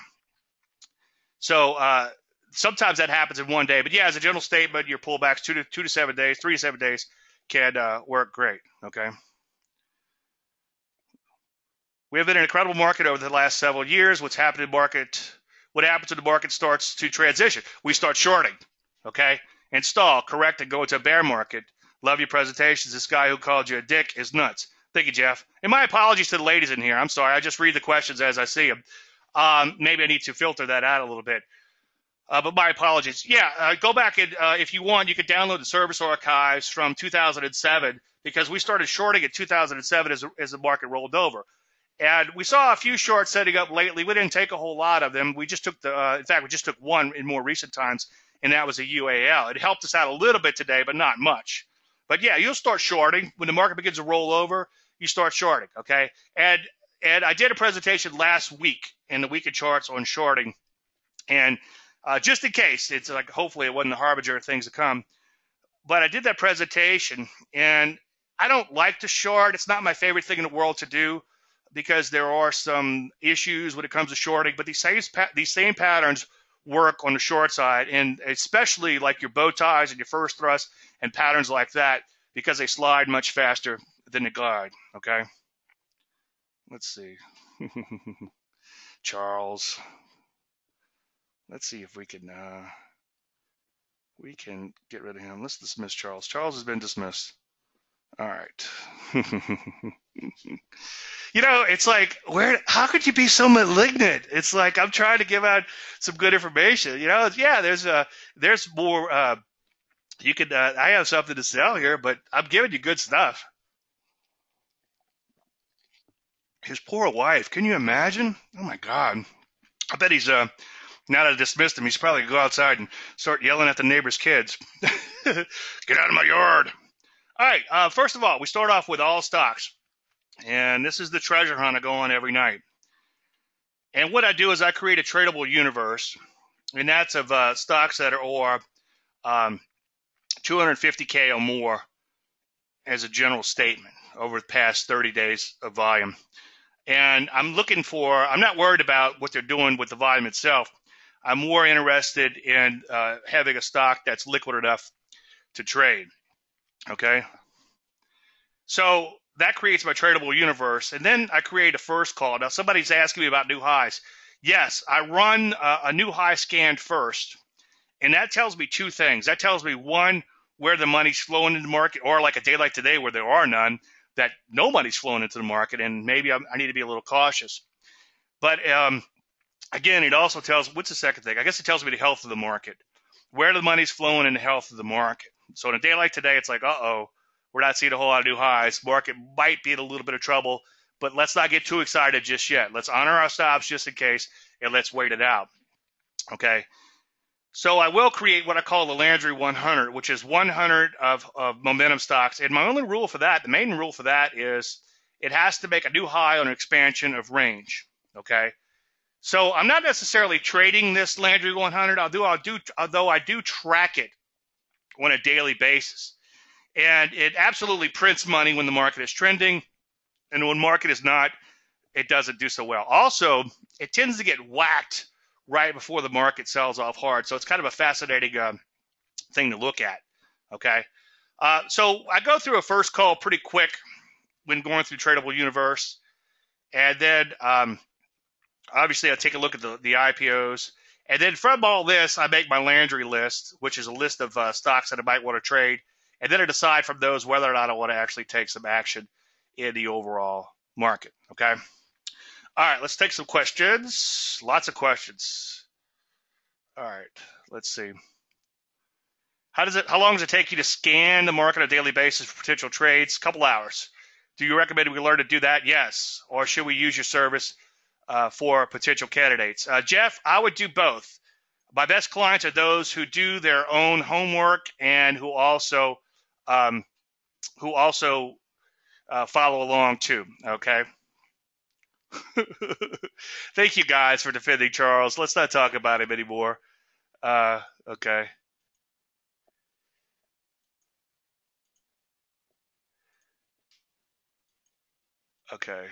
so uh, sometimes that happens in one day. But yeah, as a general statement, your pullbacks two to two to seven days, three to seven days can uh, work great. Okay. We have been in an incredible market over the last several years. What's happened in the market? What happens when the market starts to transition? We start shorting. Okay. Install, correct, and go into a bear market. Love your presentations. This guy who called you a dick is nuts. Thank you, Jeff. And my apologies to the ladies in here. I'm sorry. I just read the questions as I see them. Um, maybe I need to filter that out a little bit. Uh, but my apologies. Yeah, uh, go back and uh, if you want, you could download the service archives from 2007 because we started shorting in 2007 as, as the market rolled over. And we saw a few shorts setting up lately. We didn't take a whole lot of them. We just took the, uh, in fact, we just took one in more recent times, and that was a UAL. It helped us out a little bit today, but not much. But yeah, you'll start shorting when the market begins to roll over. You start shorting, okay? And and I did a presentation last week in the week of charts on shorting, and uh, just in case. It's like hopefully it wasn't the harbinger of things to come. But I did that presentation, and I don't like to short. It's not my favorite thing in the world to do because there are some issues when it comes to shorting. But these same these same patterns work on the short side, and especially like your bow ties and your first thrust and patterns like that because they slide much faster than the glide. Okay. Let's see. Charles. Let's see if we can uh, we can get rid of him. Let's dismiss Charles. Charles has been dismissed. All right. you know, it's like where how could you be so malignant? It's like I'm trying to give out some good information. You know, yeah, there's a uh, there's more uh, you could uh, I have something to sell here, but I'm giving you good stuff. His poor wife, can you imagine? Oh my god. I bet he's uh now that I dismissed him, he's probably go outside and start yelling at the neighbor's kids. Get out of my yard. All right. Uh, first of all, we start off with all stocks. And this is the treasure hunt I go on every night. And what I do is I create a tradable universe, and that's of uh, stocks that are or um, 250K or more as a general statement over the past 30 days of volume. And I'm looking for, I'm not worried about what they're doing with the volume itself. I'm more interested in uh, having a stock that's liquid enough to trade. Okay. So that creates my tradable universe. And then I create a first call. Now, somebody's asking me about new highs. Yes, I run a, a new high scan first. And that tells me two things. That tells me, one, where the money's flowing into the market, or like a day like today where there are none, that no money's flowing into the market, and maybe I'm, i need to be a little cautious. But um, again, it also tells what's the second thing? I guess it tells me the health of the market, where the money's flowing and the health of the market. So in a day like today, it's like, uh oh, we're not seeing a whole lot of new highs. Market might be in a little bit of trouble, but let's not get too excited just yet. Let's honor our stops just in case, and let's wait it out. Okay. So I will create what I call the Landry 100, which is 100 of, of momentum stocks. And my only rule for that, the main rule for that is it has to make a new high on an expansion of range. Okay. So I'm not necessarily trading this Landry 100. I'll do, I'll do, although I do track it on a daily basis. And it absolutely prints money when the market is trending. And when market is not, it doesn't do so well. Also, it tends to get whacked right before the market sells off hard. So it's kind of a fascinating uh, thing to look at. Okay. Uh, so I go through a first call pretty quick when going through Tradable Universe. And then um, obviously I take a look at the, the IPOs. And then from all this, I make my Landry list, which is a list of uh, stocks that I might want to trade. And then I decide from those whether or not I want to actually take some action in the overall market. Okay. All right, let's take some questions. Lots of questions. All right, let's see. How does it? How long does it take you to scan the market on a daily basis for potential trades? A couple hours. Do you recommend we learn to do that? Yes. Or should we use your service uh, for potential candidates. Uh, Jeff, I would do both. My best clients are those who do their own homework and who also um, who also uh, follow along too. Okay. Thank you guys for defending Charles. Let's not talk about him anymore. Uh, okay. Okay.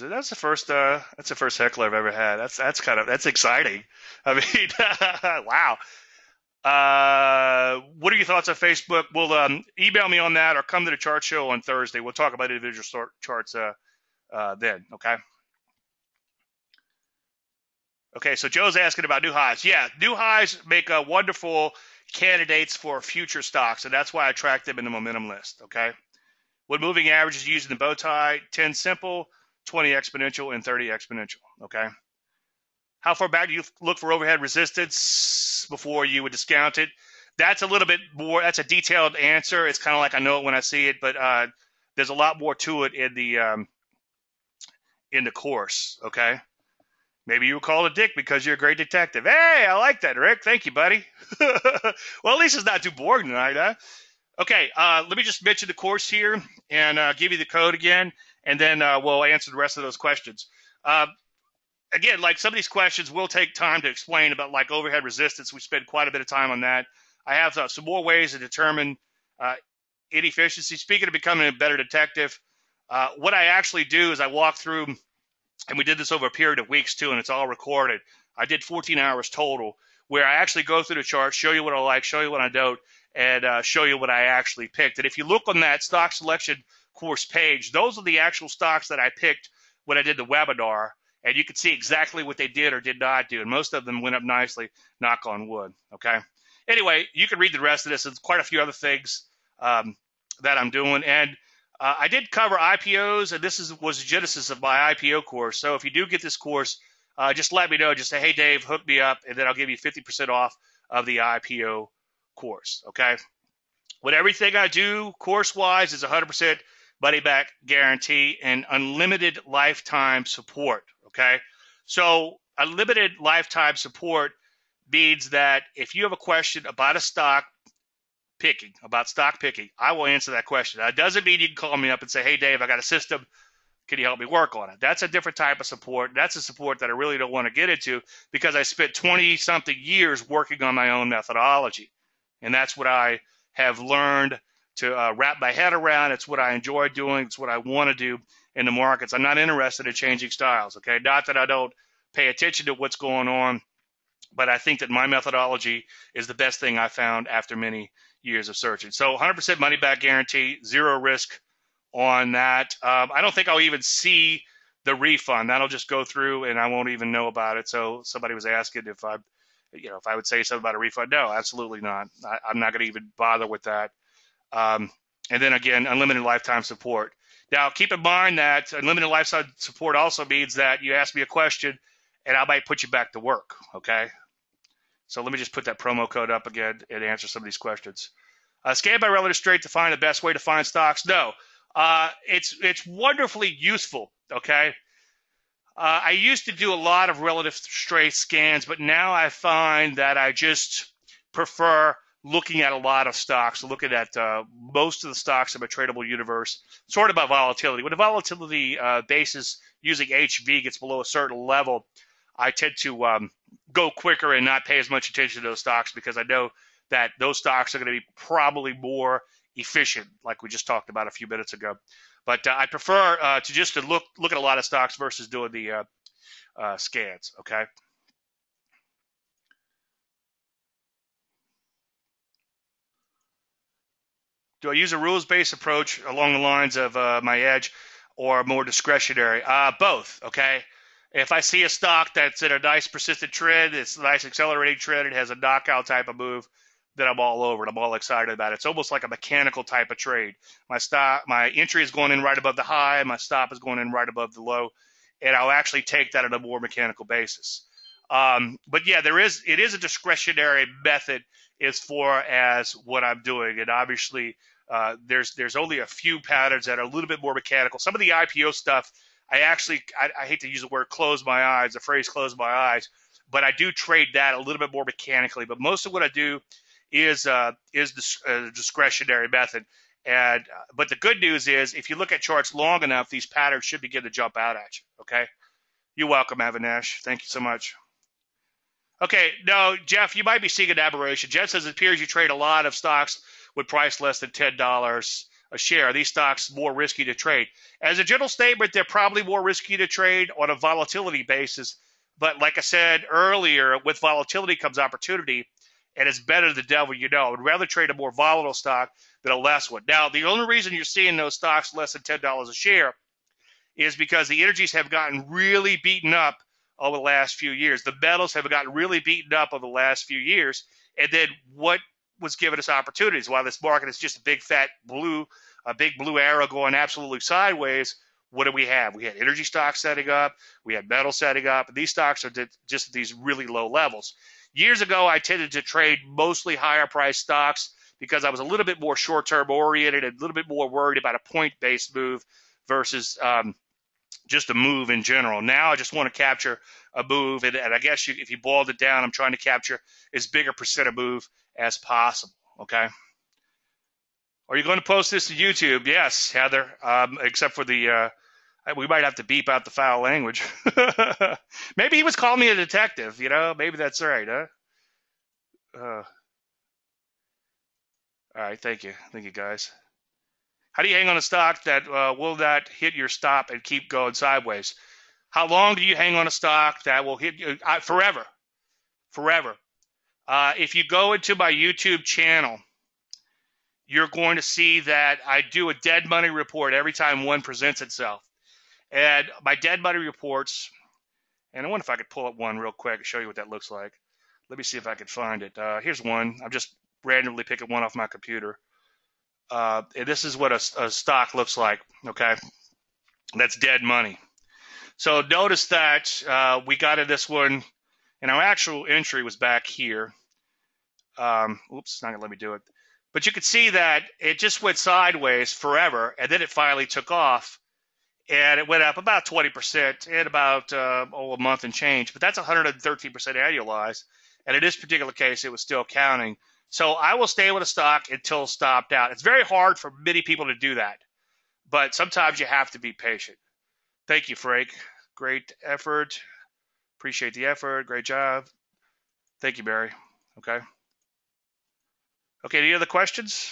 That's the first. Uh, that's the first heckler I've ever had. That's that's kind of that's exciting. I mean, wow. Uh, what are your thoughts on Facebook? Well, um, email me on that or come to the chart show on Thursday. We'll talk about individual charts uh, uh, then. Okay. Okay, so Joe's asking about new highs. Yeah, new highs make uh, wonderful candidates for future stocks, and that's why I track them in the momentum list. Okay. What moving averages using the bow tie? 10 simple, 20 exponential, and 30 exponential. Okay. How far back do you look for overhead resistance before you would discount it? That's a little bit more. That's a detailed answer. It's kind of like I know it when I see it, but uh, there's a lot more to it in the um, in the course. Okay. Maybe you were called a dick because you're a great detective. Hey, I like that, Rick. Thank you, buddy. well, at least it's not too boring tonight, huh? Okay, uh, let me just mention the course here and uh, give you the code again, and then uh, we'll answer the rest of those questions. Uh, again, like some of these questions will take time to explain about like overhead resistance. We spend quite a bit of time on that. I have uh, some more ways to determine uh, inefficiency. Speaking of becoming a better detective, what I actually do is I walk through and we did this over a period of weeks too, and it's all recorded. I did 14 hours total, where I actually go through the chart, show you what I like, show you what I don't, and uh, show you what I actually picked. And if you look on that stock selection course page, those are the actual stocks that I picked when I did the webinar, and you can see exactly what they did or did not do. And most of them went up nicely, knock on wood. Okay. Anyway, you can read the rest of this. There's quite a few other things um, that I'm doing, and uh, I did cover IPOs, and this is was the genesis of my IPO course. So if you do get this course, uh, just let me know. Just say, hey, Dave, hook me up, and then I'll give you 50% off of the IPO course. Okay. What everything I do course wise is 100% money back guarantee and unlimited lifetime support. Okay. So, unlimited lifetime support means that if you have a question about a stock, picking, about stock picking, I will answer that question. That doesn't mean you can call me up and say, hey, Dave, I got a system. Can you help me work on it? That's a different type of support. That's a support that I really don't want to get into because I spent 20 something years working on my own methodology. And that's what I have learned to uh, wrap my head around. It's what I enjoy doing. It's what I want to do in the markets. I'm not interested in changing styles. Okay. Not that I don't pay attention to what's going on, but I think that my methodology is the best thing I found after many years of searching. So 100% money back guarantee, zero risk on that. Um, I don't think I'll even see the refund. That'll just go through and I won't even know about it. So somebody was asking if I, you know, if I would say something about a refund. No, absolutely not. I, am not going to even bother with that. Um, and then again, unlimited lifetime support. Now, keep in mind that unlimited lifetime support also means that you ask me a question and I might put you back to work. Okay. So let me just put that promo code up again and answer some of these questions. Uh, scan by relative strength to find the best way to find stocks. No, uh, it's it's wonderfully useful. Okay, uh, I used to do a lot of relative strength scans, but now I find that I just prefer looking at a lot of stocks, looking at uh, most of the stocks of a tradable universe, sort of by volatility. When the volatility uh, basis using HV gets below a certain level, I tend to um, go quicker and not pay as much attention to those stocks because I know that those stocks are going to be probably more efficient, like we just talked about a few minutes ago. But uh, I prefer uh, to just to look look at a lot of stocks versus doing the uh, uh scans. Okay. Do I use a rules-based approach along the lines of uh, my edge, or more discretionary? Uh, both. Okay. If I see a stock that's in a nice persistent trend, it's a nice accelerating trend, it has a knockout type of move, then I'm all over it. I'm all excited about it. It's almost like a mechanical type of trade. My stop, my entry is going in right above the high, my stop is going in right above the low, and I'll actually take that on a more mechanical basis. Um, but yeah, there is it is a discretionary method as far as what I'm doing, and obviously uh, there's there's only a few patterns that are a little bit more mechanical. Some of the IPO stuff I actually, I, I hate to use the word close my eyes, the phrase close my eyes, but I do trade that a little bit more mechanically. But most of what I do is uh, is the uh, discretionary method. And uh, but the good news is, if you look at charts long enough, these patterns should begin to jump out at you. Okay. You're welcome, Avinash. Thank you so much. Okay, no, Jeff, you might be seeing an aberration. Jeff says it appears you trade a lot of stocks with price less than ten dollars a share. Are these stocks more risky to trade? As a general statement, they're probably more risky to trade on a volatility basis. But like I said earlier, with volatility comes opportunity, and it's better the devil you know. I would rather trade a more volatile stock than a less one. Now, the only reason you're seeing those stocks less than ten dollars a share is because the energies have gotten really beaten up over the last few years. The metals have gotten really beaten up over the last few years. And then what was giving us opportunities? While this market is just a big fat blue, a big blue arrow going absolutely sideways, what do we have? We had energy stocks setting up, we had metal setting up, and these stocks are just at these really low levels. Years ago, I tended to trade mostly higher price stocks because I was a little bit more short term oriented and a little bit more worried about a point based move versus um, just a move in general. Now I just want to capture a move, and, and I guess you, if you boiled it down, I'm trying to capture as big a percent of move as possible. Okay. Are you going to post this to YouTube? Yes, Heather. Um, except for the, uh, we might have to beep out the foul language. Maybe he was calling me a detective. You know, maybe that's right, huh? Uh, all right. Thank you. Thank you, guys. How do you hang on a stock that uh, will not hit your stop and keep going sideways? How long do you hang on a stock that will hit you uh, forever? Forever. Uh, if you go into my YouTube channel, you're going to see that I do a dead money report every time one presents itself. And my dead money reports, and I wonder if I could pull up one real quick and show you what that looks like. Let me see if I can find it. Uh, here's one. I'm just randomly picking one off my computer. Uh, and this is what a, a stock looks like. Okay, that's dead money. So notice that uh, we got in this one, and our actual entry was back here. Um, oops, not gonna let me do it. But you can see that it just went sideways forever, and then it finally took off, and it went up about 20% in about uh, oh, a month and change. But that's 113% annualized, and in this particular case, it was still counting. So I will stay with a stock until stopped out. It's very hard for many people to do that, but sometimes you have to be patient. Thank you, Frank. Great effort. Appreciate the effort. Great job. Thank you, Barry. Okay. Okay, any other questions?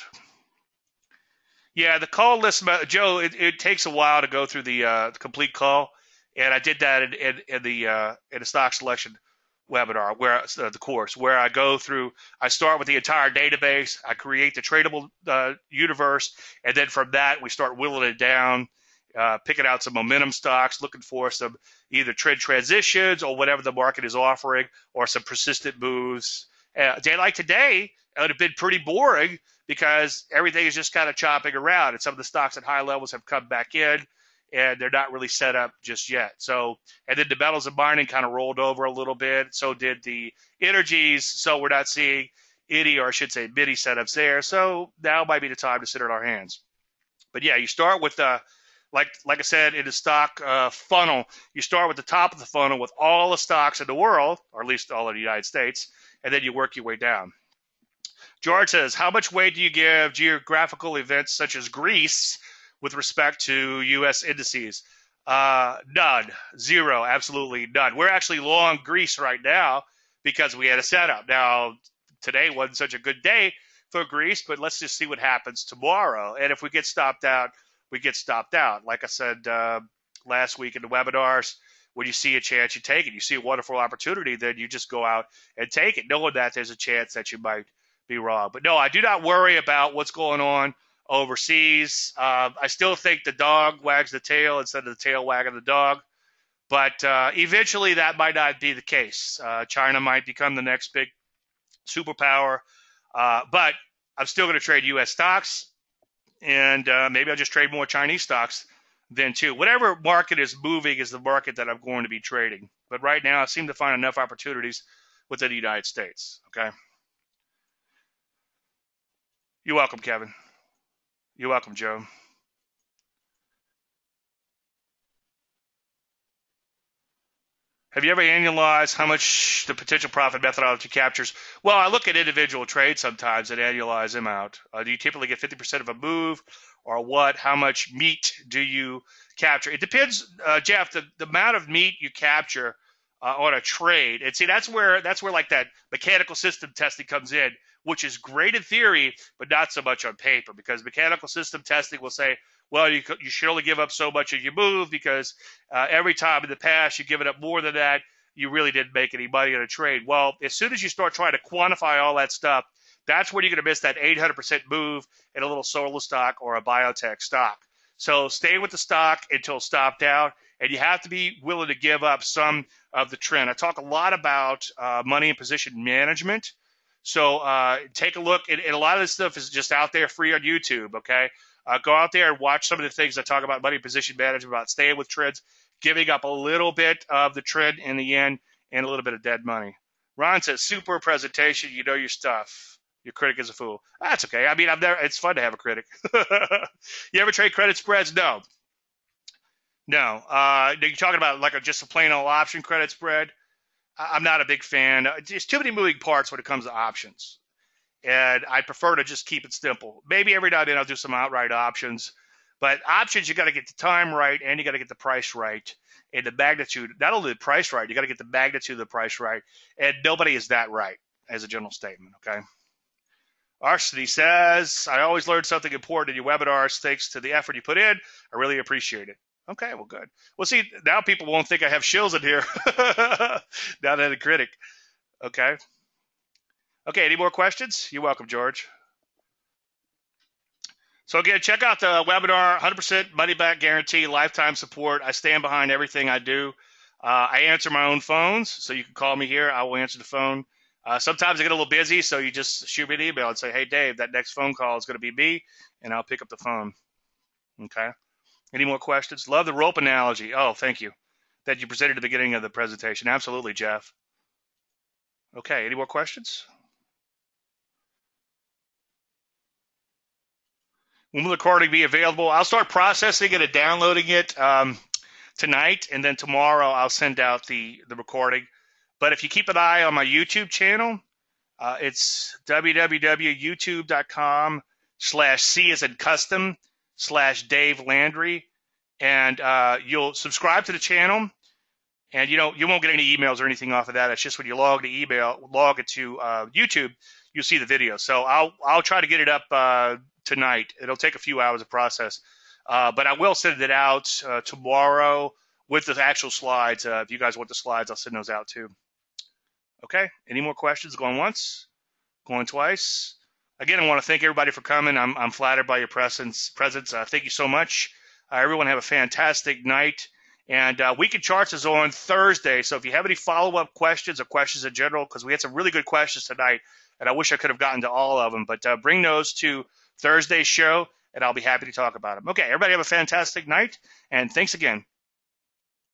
Yeah, the call list, Joe. It, it takes a while to go through the uh, complete call, and I did that in, in, in the uh, in the stock selection webinar where uh, the course where I go through. I start with the entire database. I create the tradable uh, universe, and then from that we start whittling it down, uh, picking out some momentum stocks, looking for some either trend transitions or whatever the market is offering, or some persistent moves. Uh, a day like today, it would have been pretty boring because everything is just kind of chopping around, and some of the stocks at high levels have come back in and they're not really set up just yet. So, and then the metals and mining kind of rolled over a little bit. So did the energies. So we're not seeing any, or I should say, mini setups there. So now might be the time to sit on our hands. But yeah, you start with the uh, like like I said it is stock uh, funnel, you start with the top of the funnel with all the stocks in the world, or at least all of the United States, and then you work your way down. George says, how much weight do you give geographical events such as Greece with respect to U.S. indices? Uh, none, zero, absolutely none. We're actually long Greece right now because we had a setup. Now, today wasn't such a good day for Greece, but let's just see what happens tomorrow. And if we get stopped out, we get stopped out. Like I said uh, last week in the webinars, when you see a chance, you take it. You see a wonderful opportunity, then you just go out and take it, knowing that there's a chance that you might be wrong. But no, I do not worry about what's going on overseas. Uh, I still think the dog wags the tail instead of the tail wagging the dog. But uh, eventually, that might not be the case. Uh, China might become the next big superpower. Uh, but I'm still going to trade U.S. stocks, and uh, maybe I'll just trade more Chinese stocks then too. Whatever market is moving is the market that I'm going to be trading. But right now, I seem to find enough opportunities within the United States. Okay. You're welcome, Kevin. You're welcome, Joe. Have you ever annualized how much the potential profit methodology captures? Well, I look at individual trades sometimes and annualize them out. Uh, do you typically get 50% of a move or what? How much meat do you capture? It depends, uh, Jeff, the, the amount of meat you capture uh, on a trade. And see, that's where that's where like that mechanical system testing comes in, which is great in theory, but not so much on paper because mechanical system testing will say, well, you, you should only give up so much of you move because uh, every time in the past you've given up more than that, you really didn't make any money on a trade. Well, as soon as you start trying to quantify all that stuff, that's when you're going to miss that 800% move in a little solar stock or a biotech stock. So stay with the stock until stopped out, and you have to be willing to give up some of the trend. I talk a lot about uh, money and position management. So uh, take a look, and, and, a lot of this stuff is just out there free on YouTube. Okay, uh, go out there and watch some of the things I talk about money position management, about staying with trends, giving up a little bit of the trend in the end, and a little bit of dead money. Ron says, super presentation. You know your stuff. Your critic is a fool. That's okay. I mean, I've never, it's fun to have a critic. you ever trade credit spreads? No. No. Uh, you're talking about like a, just a plain old option credit spread. I'm not a big fan. There's too many moving parts when it comes to options and I prefer to just keep it simple. Maybe every now and then I'll do some outright options, but options you got to get the time right and you got to get the price right and the magnitude. Not only the price right, you got to get the magnitude of the price right, and nobody is that right as a general statement. Okay. Arseny says, I always learn something important in your webinars. Thanks to the effort you put in. I really appreciate it. Okay, well, good. Well, see, now people won't think I have shills in here. now that a critic. Okay. Okay, any more questions? You're welcome, George. So again, check out the webinar, 100% money back guarantee, lifetime support. I stand behind everything I do. Uh, I answer my own phones, so you can call me here. I will answer the phone. Uh, sometimes I get a little busy, so you just shoot me an email and say, "Hey, Dave, that next phone call is going to be me," and I'll pick up the phone. Okay. Any more questions? Love the rope analogy. Oh, thank you. That you presented at the beginning of the presentation. Absolutely, Jeff. Okay. Any more questions? When will the recording be available? I'll start processing it and downloading it um, tonight, and then tomorrow I'll send out the the recording. But if you keep an eye on my YouTube channel, uh, it's www.youtube.com slash C as in custom slash Dave Landry, and uh, you'll subscribe to the channel. And you know you won't get any emails or anything off of that. It's just when you log the email, log it to uh, YouTube, you'll see the video. So I'll I'll try to get it up uh, tonight. It'll take a few hours of process, uh, but I will send it out uh, tomorrow with the actual slides. Uh, if you guys want the slides, I'll send those out too. Okay. Any more questions? Going once, going twice. Again, I want to thank everybody for coming. I'm, I'm flattered by your presence. Presence. Uh, thank you so much. Uh, everyone have a fantastic night. And uh, Weekend Charts is on Thursday. So if you have any follow up questions or questions in general, because we had some really good questions tonight, and I wish I could have gotten to all of them, but uh, bring those to Thursday's show, and I'll be happy to talk about them. Okay, everybody have a fantastic night, and thanks again.